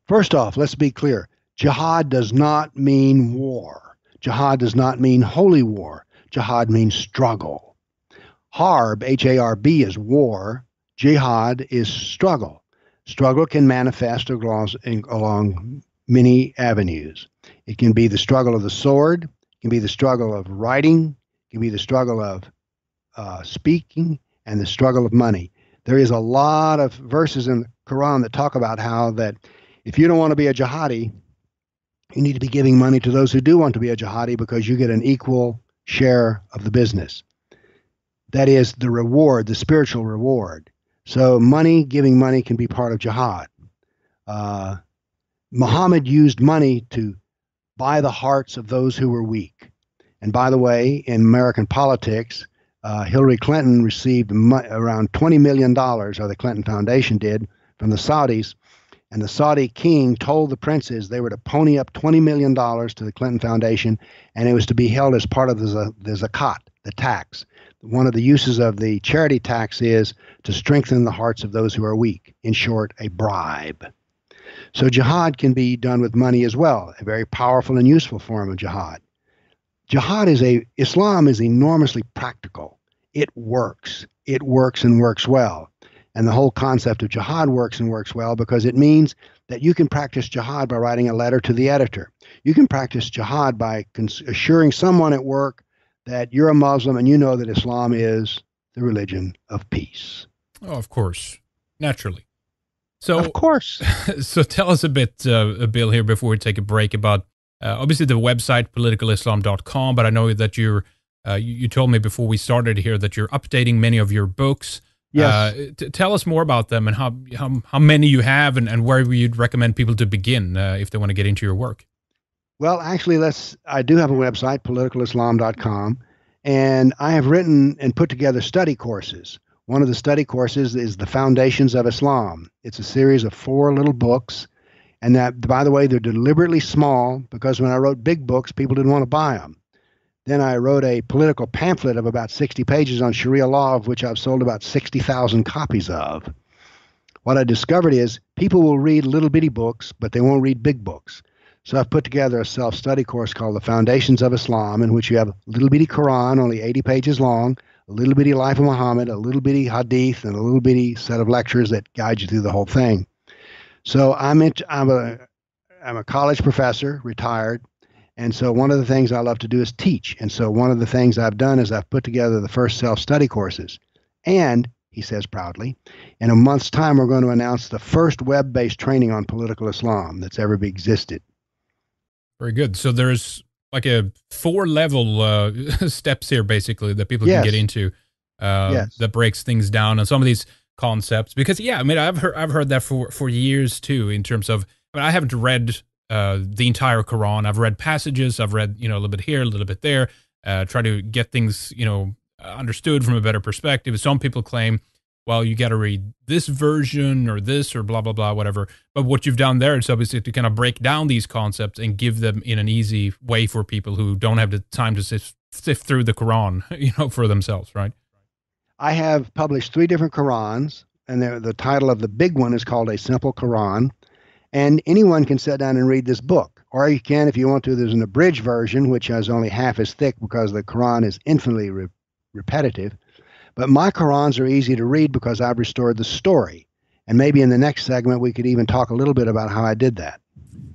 First off, let's be clear. Jihad does not mean war. Jihad does not mean holy war. Jihad means struggle. Harb, H A R B, is war. Jihad is struggle. Struggle can manifest along many avenues. It can be the struggle of the sword, it can be the struggle of writing, it can be the struggle of uh, speaking, and the struggle of money. There is a lot of verses in the Quran that talk about how that if you don't want to be a jihadi, you need to be giving money to those who do want to be a jihadi because you get an equal share of the business. That is the reward, the spiritual reward. So money, giving money can be part of jihad. Uh, Muhammad used money to buy the hearts of those who were weak. And by the way, in American politics, uh, Hillary Clinton received mo- around $20 million, or the Clinton Foundation did, from the Saudis. And the Saudi king told the princes they were to pony up $20 million to the Clinton Foundation, and it was to be held as part of the, the zakat, the tax one of the uses of the charity tax is to strengthen the hearts of those who are weak. In short, a bribe. So jihad can be done with money as well, a very powerful and useful form of jihad. Jihad is a Islam is enormously practical. It works. It works and works well. And the whole concept of jihad works and works well because it means that you can practice jihad by writing a letter to the editor. You can practice jihad by cons- assuring someone at work that you're a Muslim and you know that Islam is the religion of peace. Oh, of course, naturally. So, of course. so, tell us a bit, uh, Bill, here before we take a break about uh, obviously the website politicalislam.com. But I know that you're uh, you, you, told me before we started here that you're updating many of your books. Yes. Uh, t- tell us more about them and how how, how many you have and, and where you'd recommend people to begin uh, if they want to get into your work. Well, actually, let's. I do have a website, politicalislam.com, and I have written and put together study courses. One of the study courses is the Foundations of Islam. It's a series of four little books, and that, by the way, they're deliberately small because when I wrote big books, people didn't want to buy them. Then I wrote a political pamphlet of about 60 pages on Sharia law, of which I've sold about 60,000 copies of. What I discovered is people will read little bitty books, but they won't read big books. So I've put together a self study course called The Foundations of Islam, in which you have a little bitty Quran, only 80 pages long, a little bitty Life of Muhammad, a little bitty Hadith, and a little bitty set of lectures that guide you through the whole thing. So I'm, into, I'm, a, I'm a college professor, retired. And so one of the things I love to do is teach. And so one of the things I've done is I've put together the first self study courses. And he says proudly. In a month's time, we're going to announce the first web based training on political Islam that's ever existed. Very good. So there's like a four level uh, steps here, basically, that people Yes. can get into uh, Yes. that breaks things down and some of these concepts. Because yeah, I mean, I've heard I've heard that for for years too. In terms of, I mean, I haven't read uh, the entire Quran. I've read passages. I've read you know a little bit here, a little bit there. Uh, try to get things you know understood from a better perspective. Some people claim, well, you got to read this version or this or blah blah blah whatever. But what you've done there is obviously to kind of break down these concepts and give them in an easy way for people who don't have the time to sift, sift through the Quran, you know, for themselves, right? I have published three different Qurans, and the, the title of the big one is called A Simple Quran. And anyone can sit down and read this book. Or you can, if you want to, there's an abridged version, which is only half as thick because the Quran is infinitely re- repetitive. But my Qurans are easy to read because I've restored the story. And maybe in the next segment, we could even talk a little bit about how I did that.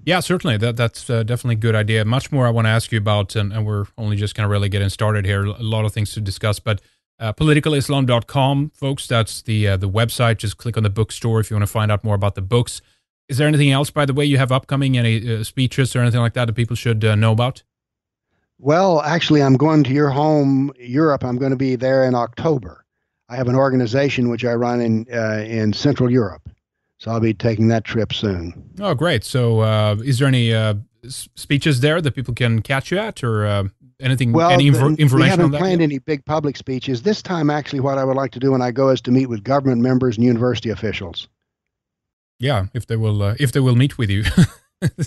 Yeah, certainly. That that's uh, definitely a good idea. Much more I want to ask you about, and, and we're only just kind of really getting started here. A lot of things to discuss, but uh, politicalislam.com, folks, that's the uh, the website. Just click on the bookstore if you want to find out more about the books. Is there anything else, by the way, you have upcoming? Any uh, speeches or anything like that that people should uh, know about? Well, actually, I'm going to your home, Europe. I'm going to be there in October. I have an organization which I run in uh, in Central Europe, so I'll be taking that trip soon. Oh, great. So, uh, is there any uh, s- speeches there that people can catch you at, or uh, anything? Well, any the- information we haven't that? planned yet? any big public speeches this time. Actually, what I would like to do when I go is to meet with government members and university officials. Yeah, if they will, uh, if they will meet with you.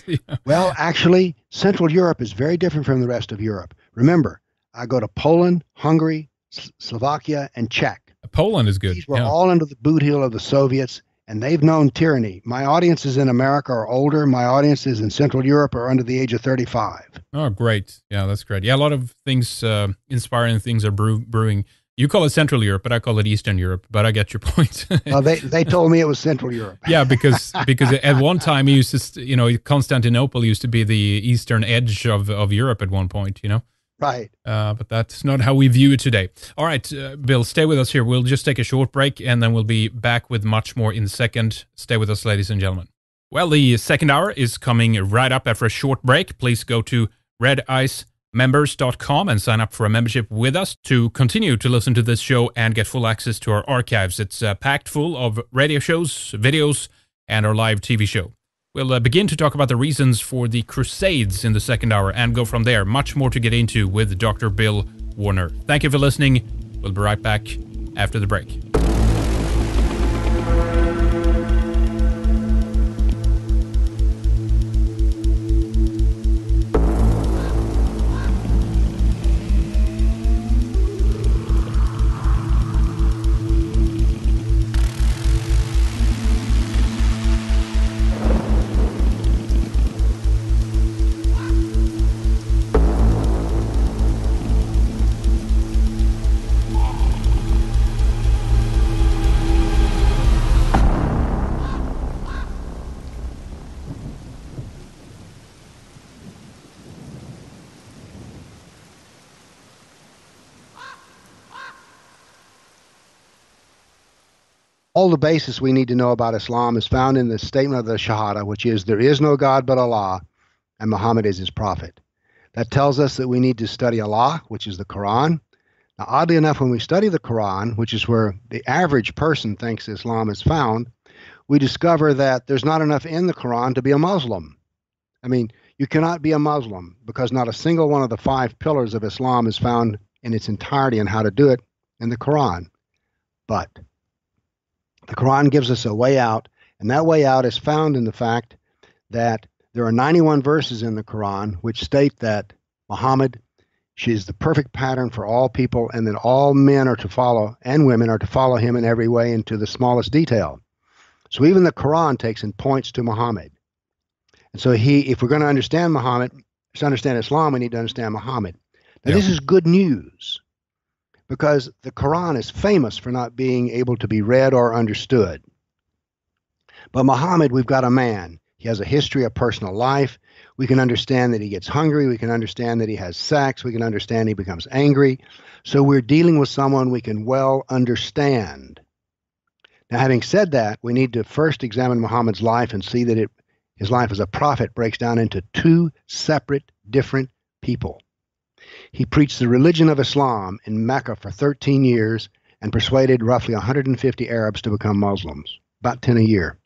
Yeah. Well, actually, Central Europe is very different from the rest of Europe. Remember, I go to Poland, Hungary, S- Slovakia, and Czech. Poland is good. These were yeah. all under the boot heel of the Soviets, and they've known tyranny. My audiences in America are older. My audiences in Central Europe are under the age of 35. Oh, great. Yeah, that's great. Yeah, a lot of things, uh, inspiring things are brew- brewing. You call it Central Europe, but I call it Eastern Europe. But I get your point. Well, they, they told me it was Central Europe. yeah, because because at one time it used to, you know, Constantinople used to be the eastern edge of of Europe at one point. You know, Right. uh, but that's not how we view it today. All right, uh, Bill, stay with us here. We'll just take a short break, and then we'll be back with much more in a second. Stay with us, ladies and gentlemen. Well, the second hour is coming right up after a short break. Please go to redicemembers.com and sign up for a membership with us to continue to listen to this show and get full access to our archives. It's uh, packed full of radio shows, videos, and our live TV show. We'll uh, begin to talk about the reasons for the Crusades in the second hour and go from there. Much more to get into with Dr. Bill Warner. Thank you for listening. We'll be right back after the break. All the basis we need to know about Islam is found in the statement of the Shahada, which is there is no God but Allah, and Muhammad is his prophet. That tells us that we need to study Allah, which is the Quran. Now, oddly enough, when we study the Quran, which is where the average person thinks Islam is found, we discover that there's not enough in the Quran to be a Muslim. I mean, you cannot be a Muslim because not a single one of the five pillars of Islam is found in its entirety and how to do it in the Quran. But the Quran gives us a way out, and that way out is found in the fact that there are 91 verses in the Quran which state that Muhammad, she is the perfect pattern for all people, and that all men are to follow and women are to follow him in every way and to the smallest detail. So even the Quran takes and points to Muhammad. And so he, if we're going to understand Muhammad, to understand Islam, we need to understand Muhammad. Now, Yeah. this is good news because the Quran is famous for not being able to be read or understood. But Muhammad, we've got a man. He has a history of personal life. We can understand that he gets hungry. We can understand that he has sex. We can understand he becomes angry. So we're dealing with someone we can well understand. Now, having said that, we need to first examine Muhammad's life and see that it his life as a prophet breaks down into two separate, different people. He preached the religion of Islam in Mecca for 13 years and persuaded roughly 150 Arabs to become Muslims, about 10 a year.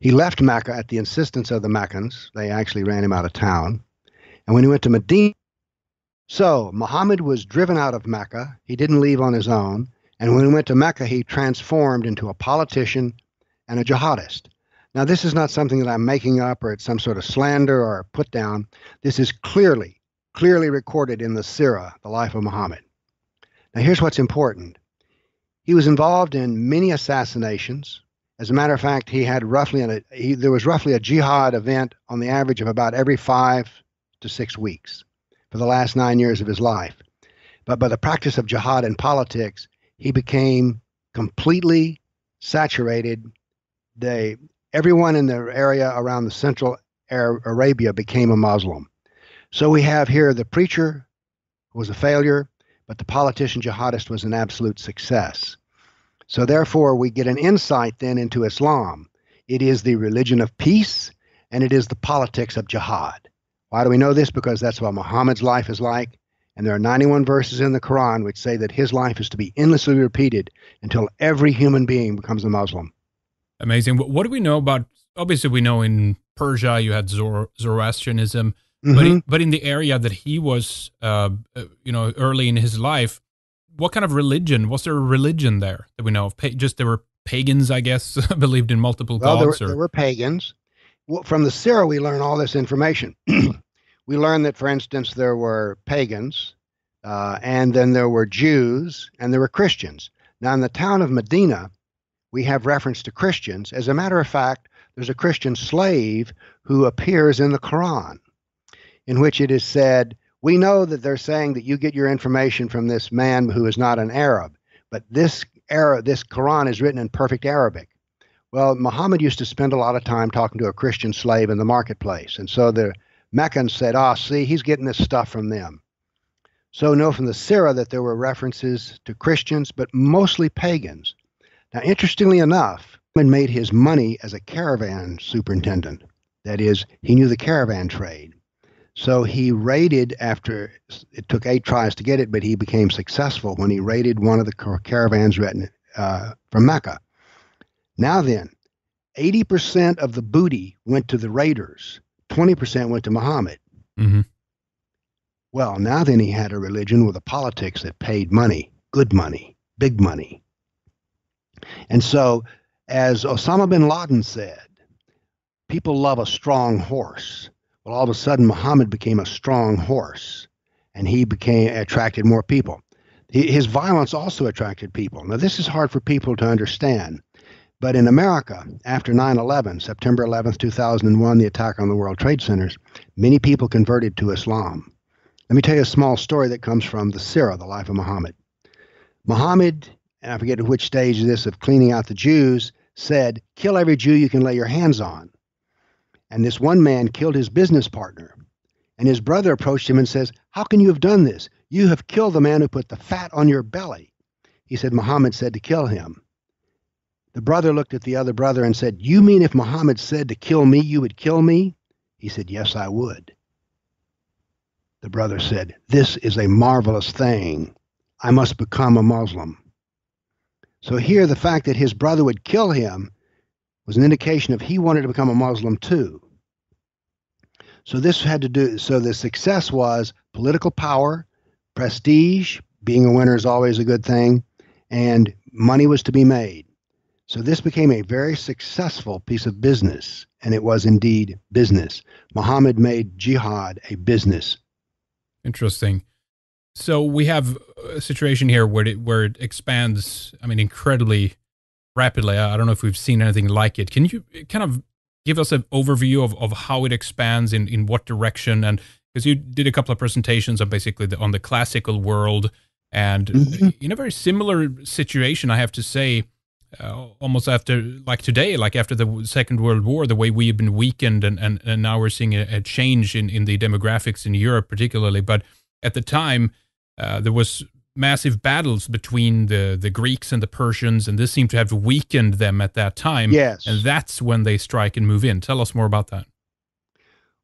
He left Mecca at the insistence of the Meccans. They actually ran him out of town. And when he went to Medina, so Muhammad was driven out of Mecca. He didn't leave on his own. And when he went to Mecca, he transformed into a politician and a jihadist. Now, this is not something that I'm making up or it's some sort of slander or put down. This is clearly, clearly recorded in the Sirah, the life of Muhammad. Now, here's what's important he was involved in many assassinations. As a matter of fact, he had roughly a, he, there was roughly a jihad event on the average of about every five to six weeks for the last nine years of his life. But by the practice of jihad in politics, he became completely saturated. They everyone in the area around the central Arabia became a Muslim. So we have here the preacher was a failure, but the politician jihadist was an absolute success. So therefore, we get an insight then into Islam. It is the religion of peace, and it is the politics of jihad. Why do we know this? Because that's what Muhammad's life is like. And there are 91 verses in the Quran which say that his life is to be endlessly repeated until every human being becomes a Muslim. Amazing. What do we know about? Obviously, we know in Persia you had Zoro- Zoroastrianism, mm-hmm. but in, but in the area that he was, uh, uh, you know, early in his life, what kind of religion was there? A religion there that we know of? Pa- just there were pagans, I guess, believed in multiple well, gods. There were, there were pagans. Well, from the Sirah, we learn all this information. we learn that, for instance, there were pagans, uh, and then there were Jews, and there were Christians. Now, in the town of Medina, we have reference to Christians. As a matter of fact, there's a Christian slave who appears in the Quran, in which it is said, We know that they're saying that you get your information from this man who is not an Arab, but this Arab, this Quran is written in perfect Arabic. Well, Muhammad used to spend a lot of time talking to a Christian slave in the marketplace. And so the Meccans said, Ah, oh, see, he's getting this stuff from them. So know from the Sirah that there were references to Christians, but mostly pagans. Now, interestingly enough, Muhammad made his money as a caravan superintendent. That is, he knew the caravan trade. So he raided after it took eight tries to get it, but he became successful when he raided one of the caravans written, uh, from Mecca. Now then, 80% of the booty went to the raiders, 20% went to Muhammad. Mm-hmm. Well, now then he had a religion with a politics that paid money, good money, big money. And so, as Osama bin Laden said, people love a strong horse. Well, all of a sudden, Muhammad became a strong horse, and he became attracted more people. His violence also attracted people. Now, this is hard for people to understand. But in America, after 9 11, September 11, 2001, the attack on the World Trade Centers, many people converted to Islam. Let me tell you a small story that comes from the Sirah, the life of Muhammad. Muhammad and I forget at which stage of this of cleaning out the Jews, said, Kill every Jew you can lay your hands on. And this one man killed his business partner. And his brother approached him and says, How can you have done this? You have killed the man who put the fat on your belly. He said, Muhammad said to kill him. The brother looked at the other brother and said, You mean if Muhammad said to kill me, you would kill me? He said, Yes, I would. The brother said, This is a marvelous thing. I must become a Muslim. So here, the fact that his brother would kill him was an indication of he wanted to become a Muslim too. So this had to do. So the success was political power, prestige. Being a winner is always a good thing, and money was to be made. So this became a very successful piece of business, and it was indeed business. Muhammad made jihad a business. Interesting. So we have a situation here where it where it expands. I mean, incredibly rapidly. I don't know if we've seen anything like it. Can you kind of give us an overview of, of how it expands in, in what direction? And because you did a couple of presentations on basically the, on the classical world, and mm-hmm. in a very similar situation, I have to say, uh, almost after like today, like after the Second World War, the way we have been weakened, and and, and now we're seeing a, a change in in the demographics in Europe, particularly, but at the time uh, there was massive battles between the, the Greeks and the Persians, and this seemed to have weakened them at that time. Yes. And that's when they strike and move in. Tell us more about that.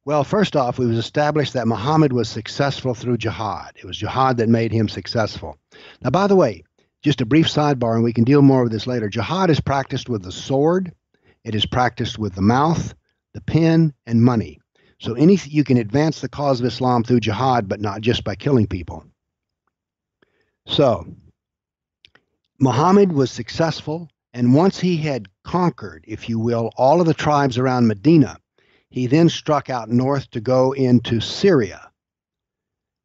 Well, first off, it was established that Muhammad was successful through jihad. It was jihad that made him successful. Now, by the way, just a brief sidebar, and we can deal more with this later. Jihad is practiced with the sword, it is practiced with the mouth, the pen, and money. So any you can advance the cause of Islam through jihad, but not just by killing people. So Muhammad was successful, and once he had conquered, if you will, all of the tribes around Medina, he then struck out north to go into Syria.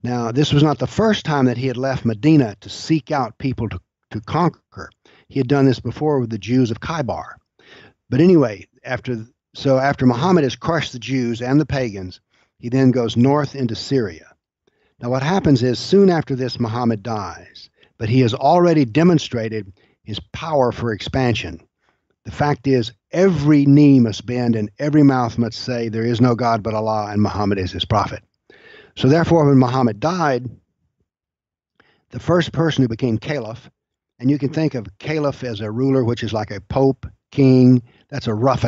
Now, this was not the first time that he had left Medina to seek out people to, to conquer. He had done this before with the Jews of Khaybar. But anyway, after so after Muhammad has crushed the Jews and the pagans, he then goes north into Syria. Now, what happens is soon after this, Muhammad dies, but he has already demonstrated his power for expansion. The fact is, every knee must bend and every mouth must say, There is no God but Allah, and Muhammad is his prophet. So, therefore, when Muhammad died, the first person who became caliph, and you can think of caliph as a ruler, which is like a pope, king, that's a rough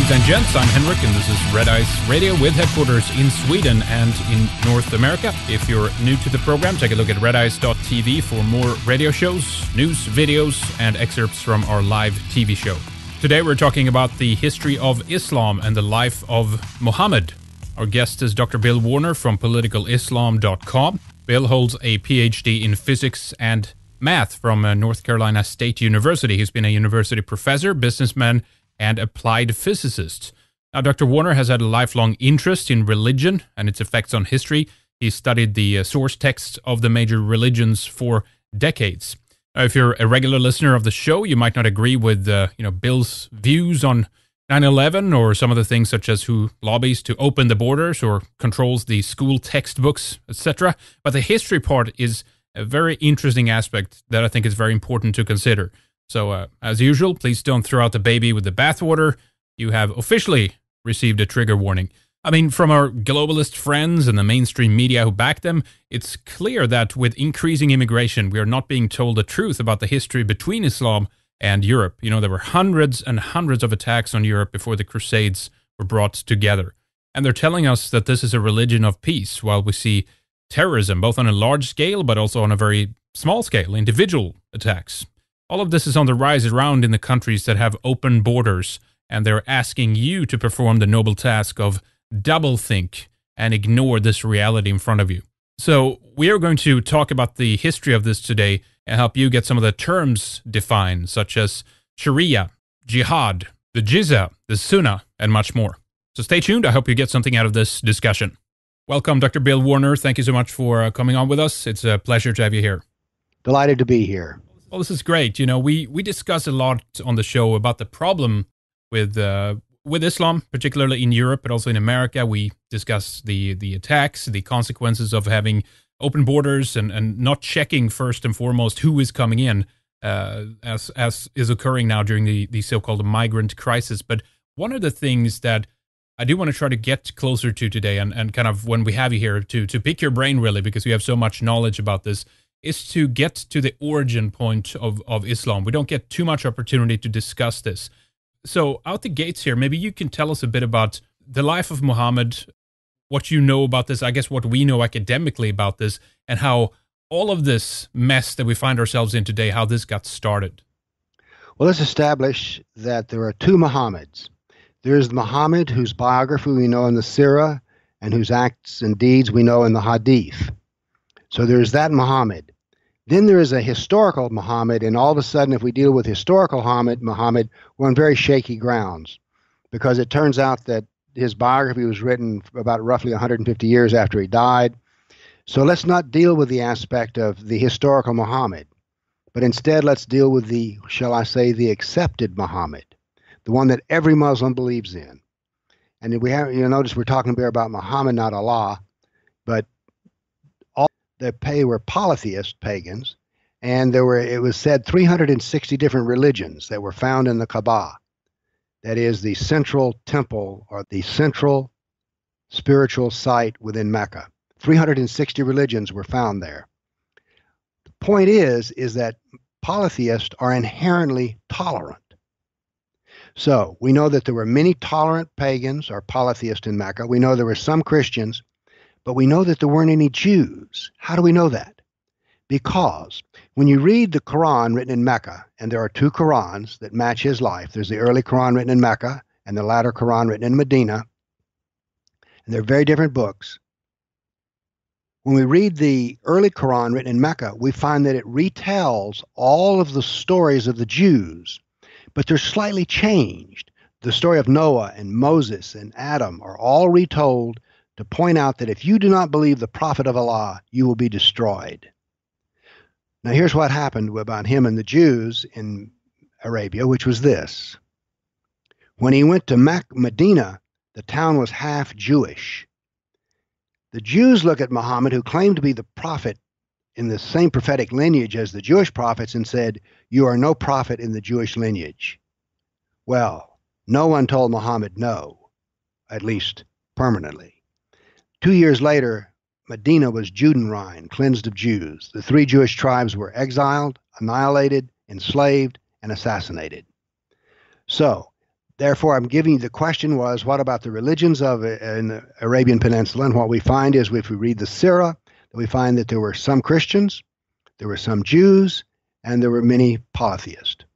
ladies and gents. I'm Henrik, and this is Red Ice Radio with headquarters in Sweden and in North America. If you're new to the program, take a look at redice.tv for more radio shows, news, videos, and excerpts from our live TV show. Today, we're talking about the history of Islam and the life of Muhammad. Our guest is Dr. Bill Warner from politicalislam.com. Bill holds a PhD in physics and math from uh, North Carolina State University. He's been a university professor, businessman, and applied physicist. Now, Dr. Warner has had a lifelong interest in religion and its effects on history. He studied the uh, source texts of the major religions for decades. Now, if you're a regular listener of the show, you might not agree with uh, you know Bill's views on 9/11 or some of the things such as who lobbies to open the borders or controls the school textbooks, etc. But the history part is a very interesting aspect that I think is very important to consider. So, uh, as usual, please don't throw out the baby with the bathwater. You have officially received a trigger warning. I mean, from our globalist friends and the mainstream media who back them, it's clear that with increasing immigration, we are not being told the truth about the history between Islam and Europe. You know, there were hundreds and hundreds of attacks on Europe before the Crusades were brought together. And they're telling us that this is a religion of peace, while we see terrorism, both on a large scale, but also on a very small scale, individual attacks. All of this is on the rise around in the countries that have open borders, and they're asking you to perform the noble task of double think and ignore this reality in front of you. So, we are going to talk about the history of this today and help you get some of the terms defined, such as Sharia, Jihad, the Jizya, the Sunnah, and much more. So, stay tuned. I hope you get something out of this discussion. Welcome, Dr. Bill Warner. Thank you so much for uh, coming on with us. It's a pleasure to have you here. Delighted to be here. Well, this is great. You know, we we discuss a lot on the show about the problem with uh, with Islam, particularly in Europe, but also in America. We discuss the the attacks, the consequences of having open borders, and and not checking first and foremost who is coming in, uh, as as is occurring now during the the so-called migrant crisis. But one of the things that I do want to try to get closer to today, and, and kind of when we have you here to to pick your brain really, because you have so much knowledge about this, is to get to the origin point of, of Islam. We don't get too much opportunity to discuss this. So, out the gates here, maybe you can tell us a bit about the life of Muhammad, what you know about this, I guess what we know academically about this, and how all of this mess that we find ourselves in today, how this got started. Well, let's establish that there are two Muhammads. There's Muhammad, whose biography we know in the Sirah, and whose acts and deeds we know in the Hadith. So there's that Muhammad. Then there is a historical Muhammad, and all of a sudden, if we deal with historical Muhammad, Muhammad, we're on very shaky grounds, because it turns out that his biography was written about roughly 150 years after he died. So let's not deal with the aspect of the historical Muhammad, but instead let's deal with the, shall I say, the accepted Muhammad, the one that every Muslim believes in. And we have, you notice we're talking here about Muhammad, not Allah, but the pay were polytheist pagans, and there were it was said 360 different religions that were found in the Kaaba. That is the central temple or the central spiritual site within Mecca. 360 religions were found there. The point is, is that polytheists are inherently tolerant. So we know that there were many tolerant pagans or polytheists in Mecca. We know there were some Christians, but we know that there weren't any Jews. How do we know that? Because when you read the Quran written in Mecca, and there are two Qurans that match his life, there's the early Quran written in Mecca and the latter Quran written in Medina, and they're very different books. When we read the early Quran written in Mecca, we find that it retells all of the stories of the Jews, but they're slightly changed. The story of Noah and Moses and Adam are all retold to point out that if you do not believe the prophet of Allah, you will be destroyed. Now, here's what happened about him and the Jews in Arabia, which was this. When he went to Medina, the town was half Jewish. The Jews look at Muhammad, who claimed to be the prophet in the same prophetic lineage as the Jewish prophets, and said, You are no prophet in the Jewish lineage. Well, no one told Muhammad no, at least permanently. Two years later, Medina was Judenrein, cleansed of Jews. The three Jewish tribes were exiled, annihilated, enslaved, and assassinated. So, Therefore, I'm giving you the question was, what about the religions of uh, in the Arabian Peninsula? And what we find is, if we read the Sirah, we find that there were some Christians, there were some Jews, and there were many polytheists.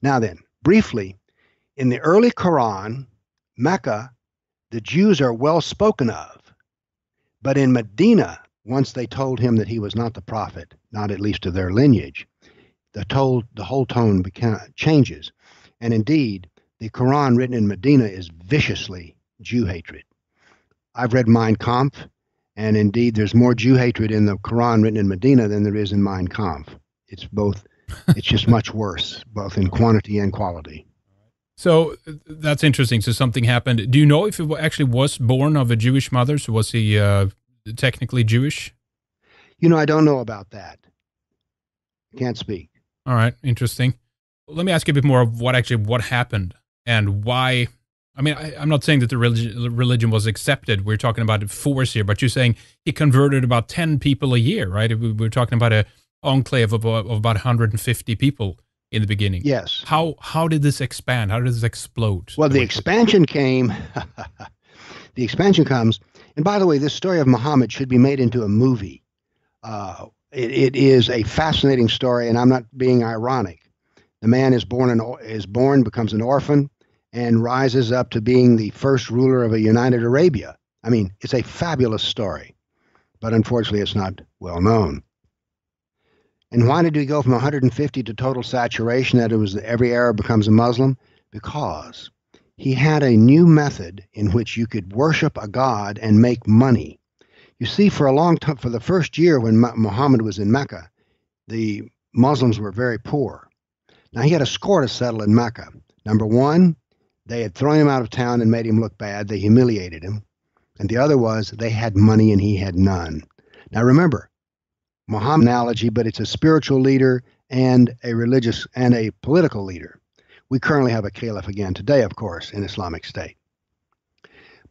Now then, briefly, in the early Quran, Mecca, the Jews are well spoken of. But in Medina, once they told him that he was not the prophet, not at least of their lineage, the told the whole tone became, changes. And indeed, the Quran written in Medina is viciously Jew hatred. I've read Mein Kampf, and indeed, there's more Jew hatred in the Quran written in Medina than there is in Mein Kampf. It's both. it's just much worse, both in quantity and quality. So that's interesting. So something happened. Do you know if it actually was born of a Jewish mother? So was he uh, technically Jewish? You know, I don't know about that. Can't speak. All right, interesting. Let me ask you a bit more of what actually what happened and why I mean, I, am not saying that the religion, religion was accepted. We're talking about force here, but you're saying he converted about 10 people a year, right? We're talking about a enclave of, of about 150 people in the beginning. Yes. How how did this expand? How did this explode? Well, the expansion came. the expansion comes, and by the way, this story of Muhammad should be made into a movie. Uh, it, it is a fascinating story, and I'm not being ironic. The man is born an, is born, becomes an orphan, and rises up to being the first ruler of a united Arabia. I mean, it's a fabulous story, but unfortunately, it's not well known. And why did we go from 150 to total saturation that it was every Arab becomes a Muslim? Because he had a new method in which you could worship a god and make money. You see, for a long time, for the first year when Muhammad was in Mecca, the Muslims were very poor. Now, he had a score to settle in Mecca. Number one, they had thrown him out of town and made him look bad. They humiliated him. And the other was they had money and he had none. Now, remember, Muhammad analogy, but it's a spiritual leader and a religious and a political leader. We currently have a caliph again today, of course, in Islamic State.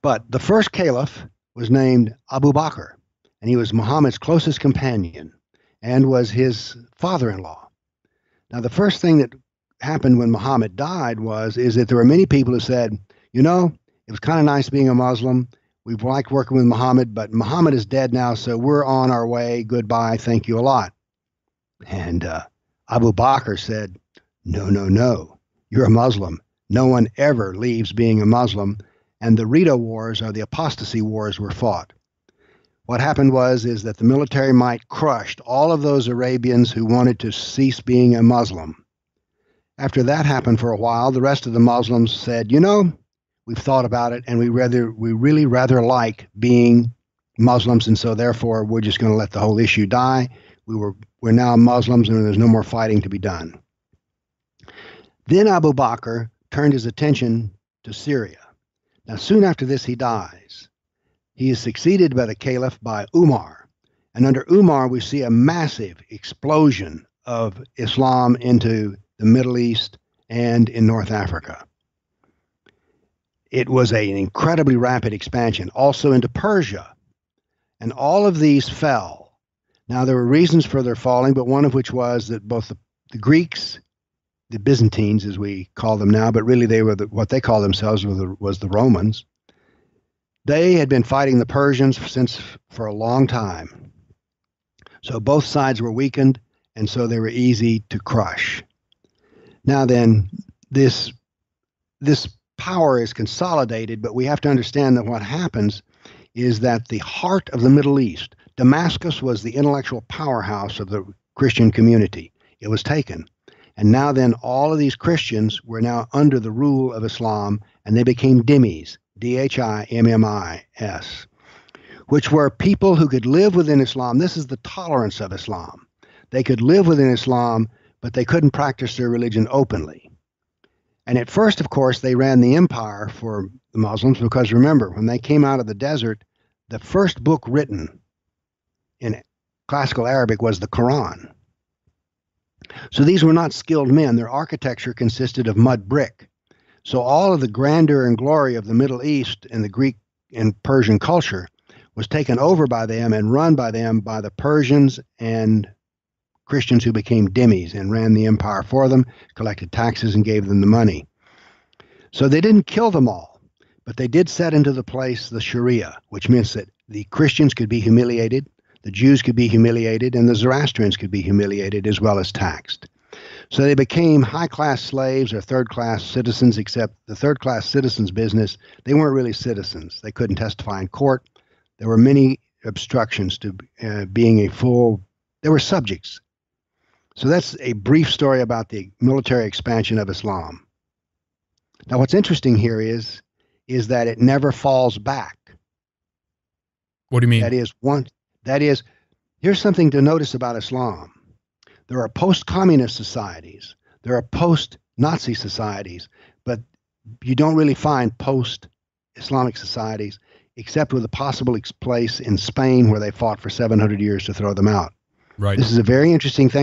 But the first caliph was named Abu Bakr, and he was Muhammad's closest companion and was his father in law. Now, the first thing that happened when Muhammad died was is that there were many people who said, you know, it was kind of nice being a Muslim. We've liked working with Muhammad, but Muhammad is dead now, so we're on our way. Goodbye. Thank you a lot. And uh, Abu Bakr said, no, no, no. You're a Muslim. No one ever leaves being a Muslim. And the Ridda Wars or the apostasy wars were fought. What happened was is that the military might crushed all of those Arabians who wanted to cease being a Muslim. After that happened for a while, the rest of the Muslims said, "You know, we've thought about it, and we rather we really rather like being Muslims, and so therefore we're just going to let the whole issue die. We were we're now Muslims, and there's no more fighting to be done." Then Abu Bakr turned his attention to Syria. Now, soon after this, he dies. He is succeeded by the caliph by Umar. And under Umar, we see a massive explosion of Islam into the Middle East and in North Africa. It was an incredibly rapid expansion, also into Persia. And all of these fell. Now, there were reasons for their falling, but one of which was that both the, the Greeks, the Byzantines, as we call them now, but really they were the, what they call themselves was the, was the Romans. They had been fighting the Persians since for a long time. So both sides were weakened, and so they were easy to crush. Now then, this this power is consolidated, but we have to understand that what happens is that the heart of the Middle East, Damascus was the intellectual powerhouse of the Christian community. It was taken. And now then all of these Christians were now under the rule of Islam and they became dhimmis, D H I M M I S, which were people who could live within Islam. This is the tolerance of Islam. They could live within Islam, but they couldn't practice their religion openly. And at first, of course, they ran the empire for the Muslims because remember, when they came out of the desert, the first book written in classical Arabic was the Quran. So these were not skilled men. Their architecture consisted of mud brick. So all of the grandeur and glory of the Middle East and the Greek and Persian culture was taken over by them and run by them by the Persians and Christians who became dhimmis and ran the empire for them, collected taxes, and gave them the money. So they didn't kill them all, but they did set into the place the Sharia, which means that the Christians could be humiliated, the Jews could be humiliated, and the Zoroastrians could be humiliated as well as taxed. So they became high class slaves or third class citizens, except the third class citizens business, they weren't really citizens. They couldn't testify in court. There were many obstructions to uh, being a full, they were subjects so that's a brief story about the military expansion of Islam. Now, what's interesting here is is that it never falls back. What do you mean? That is one. That is, here's something to notice about Islam. There are post-communist societies. There are post-Nazi societies, but you don't really find post-Islamic societies, except with a possible place in Spain where they fought for 700 years to throw them out. Right. This is a very interesting thing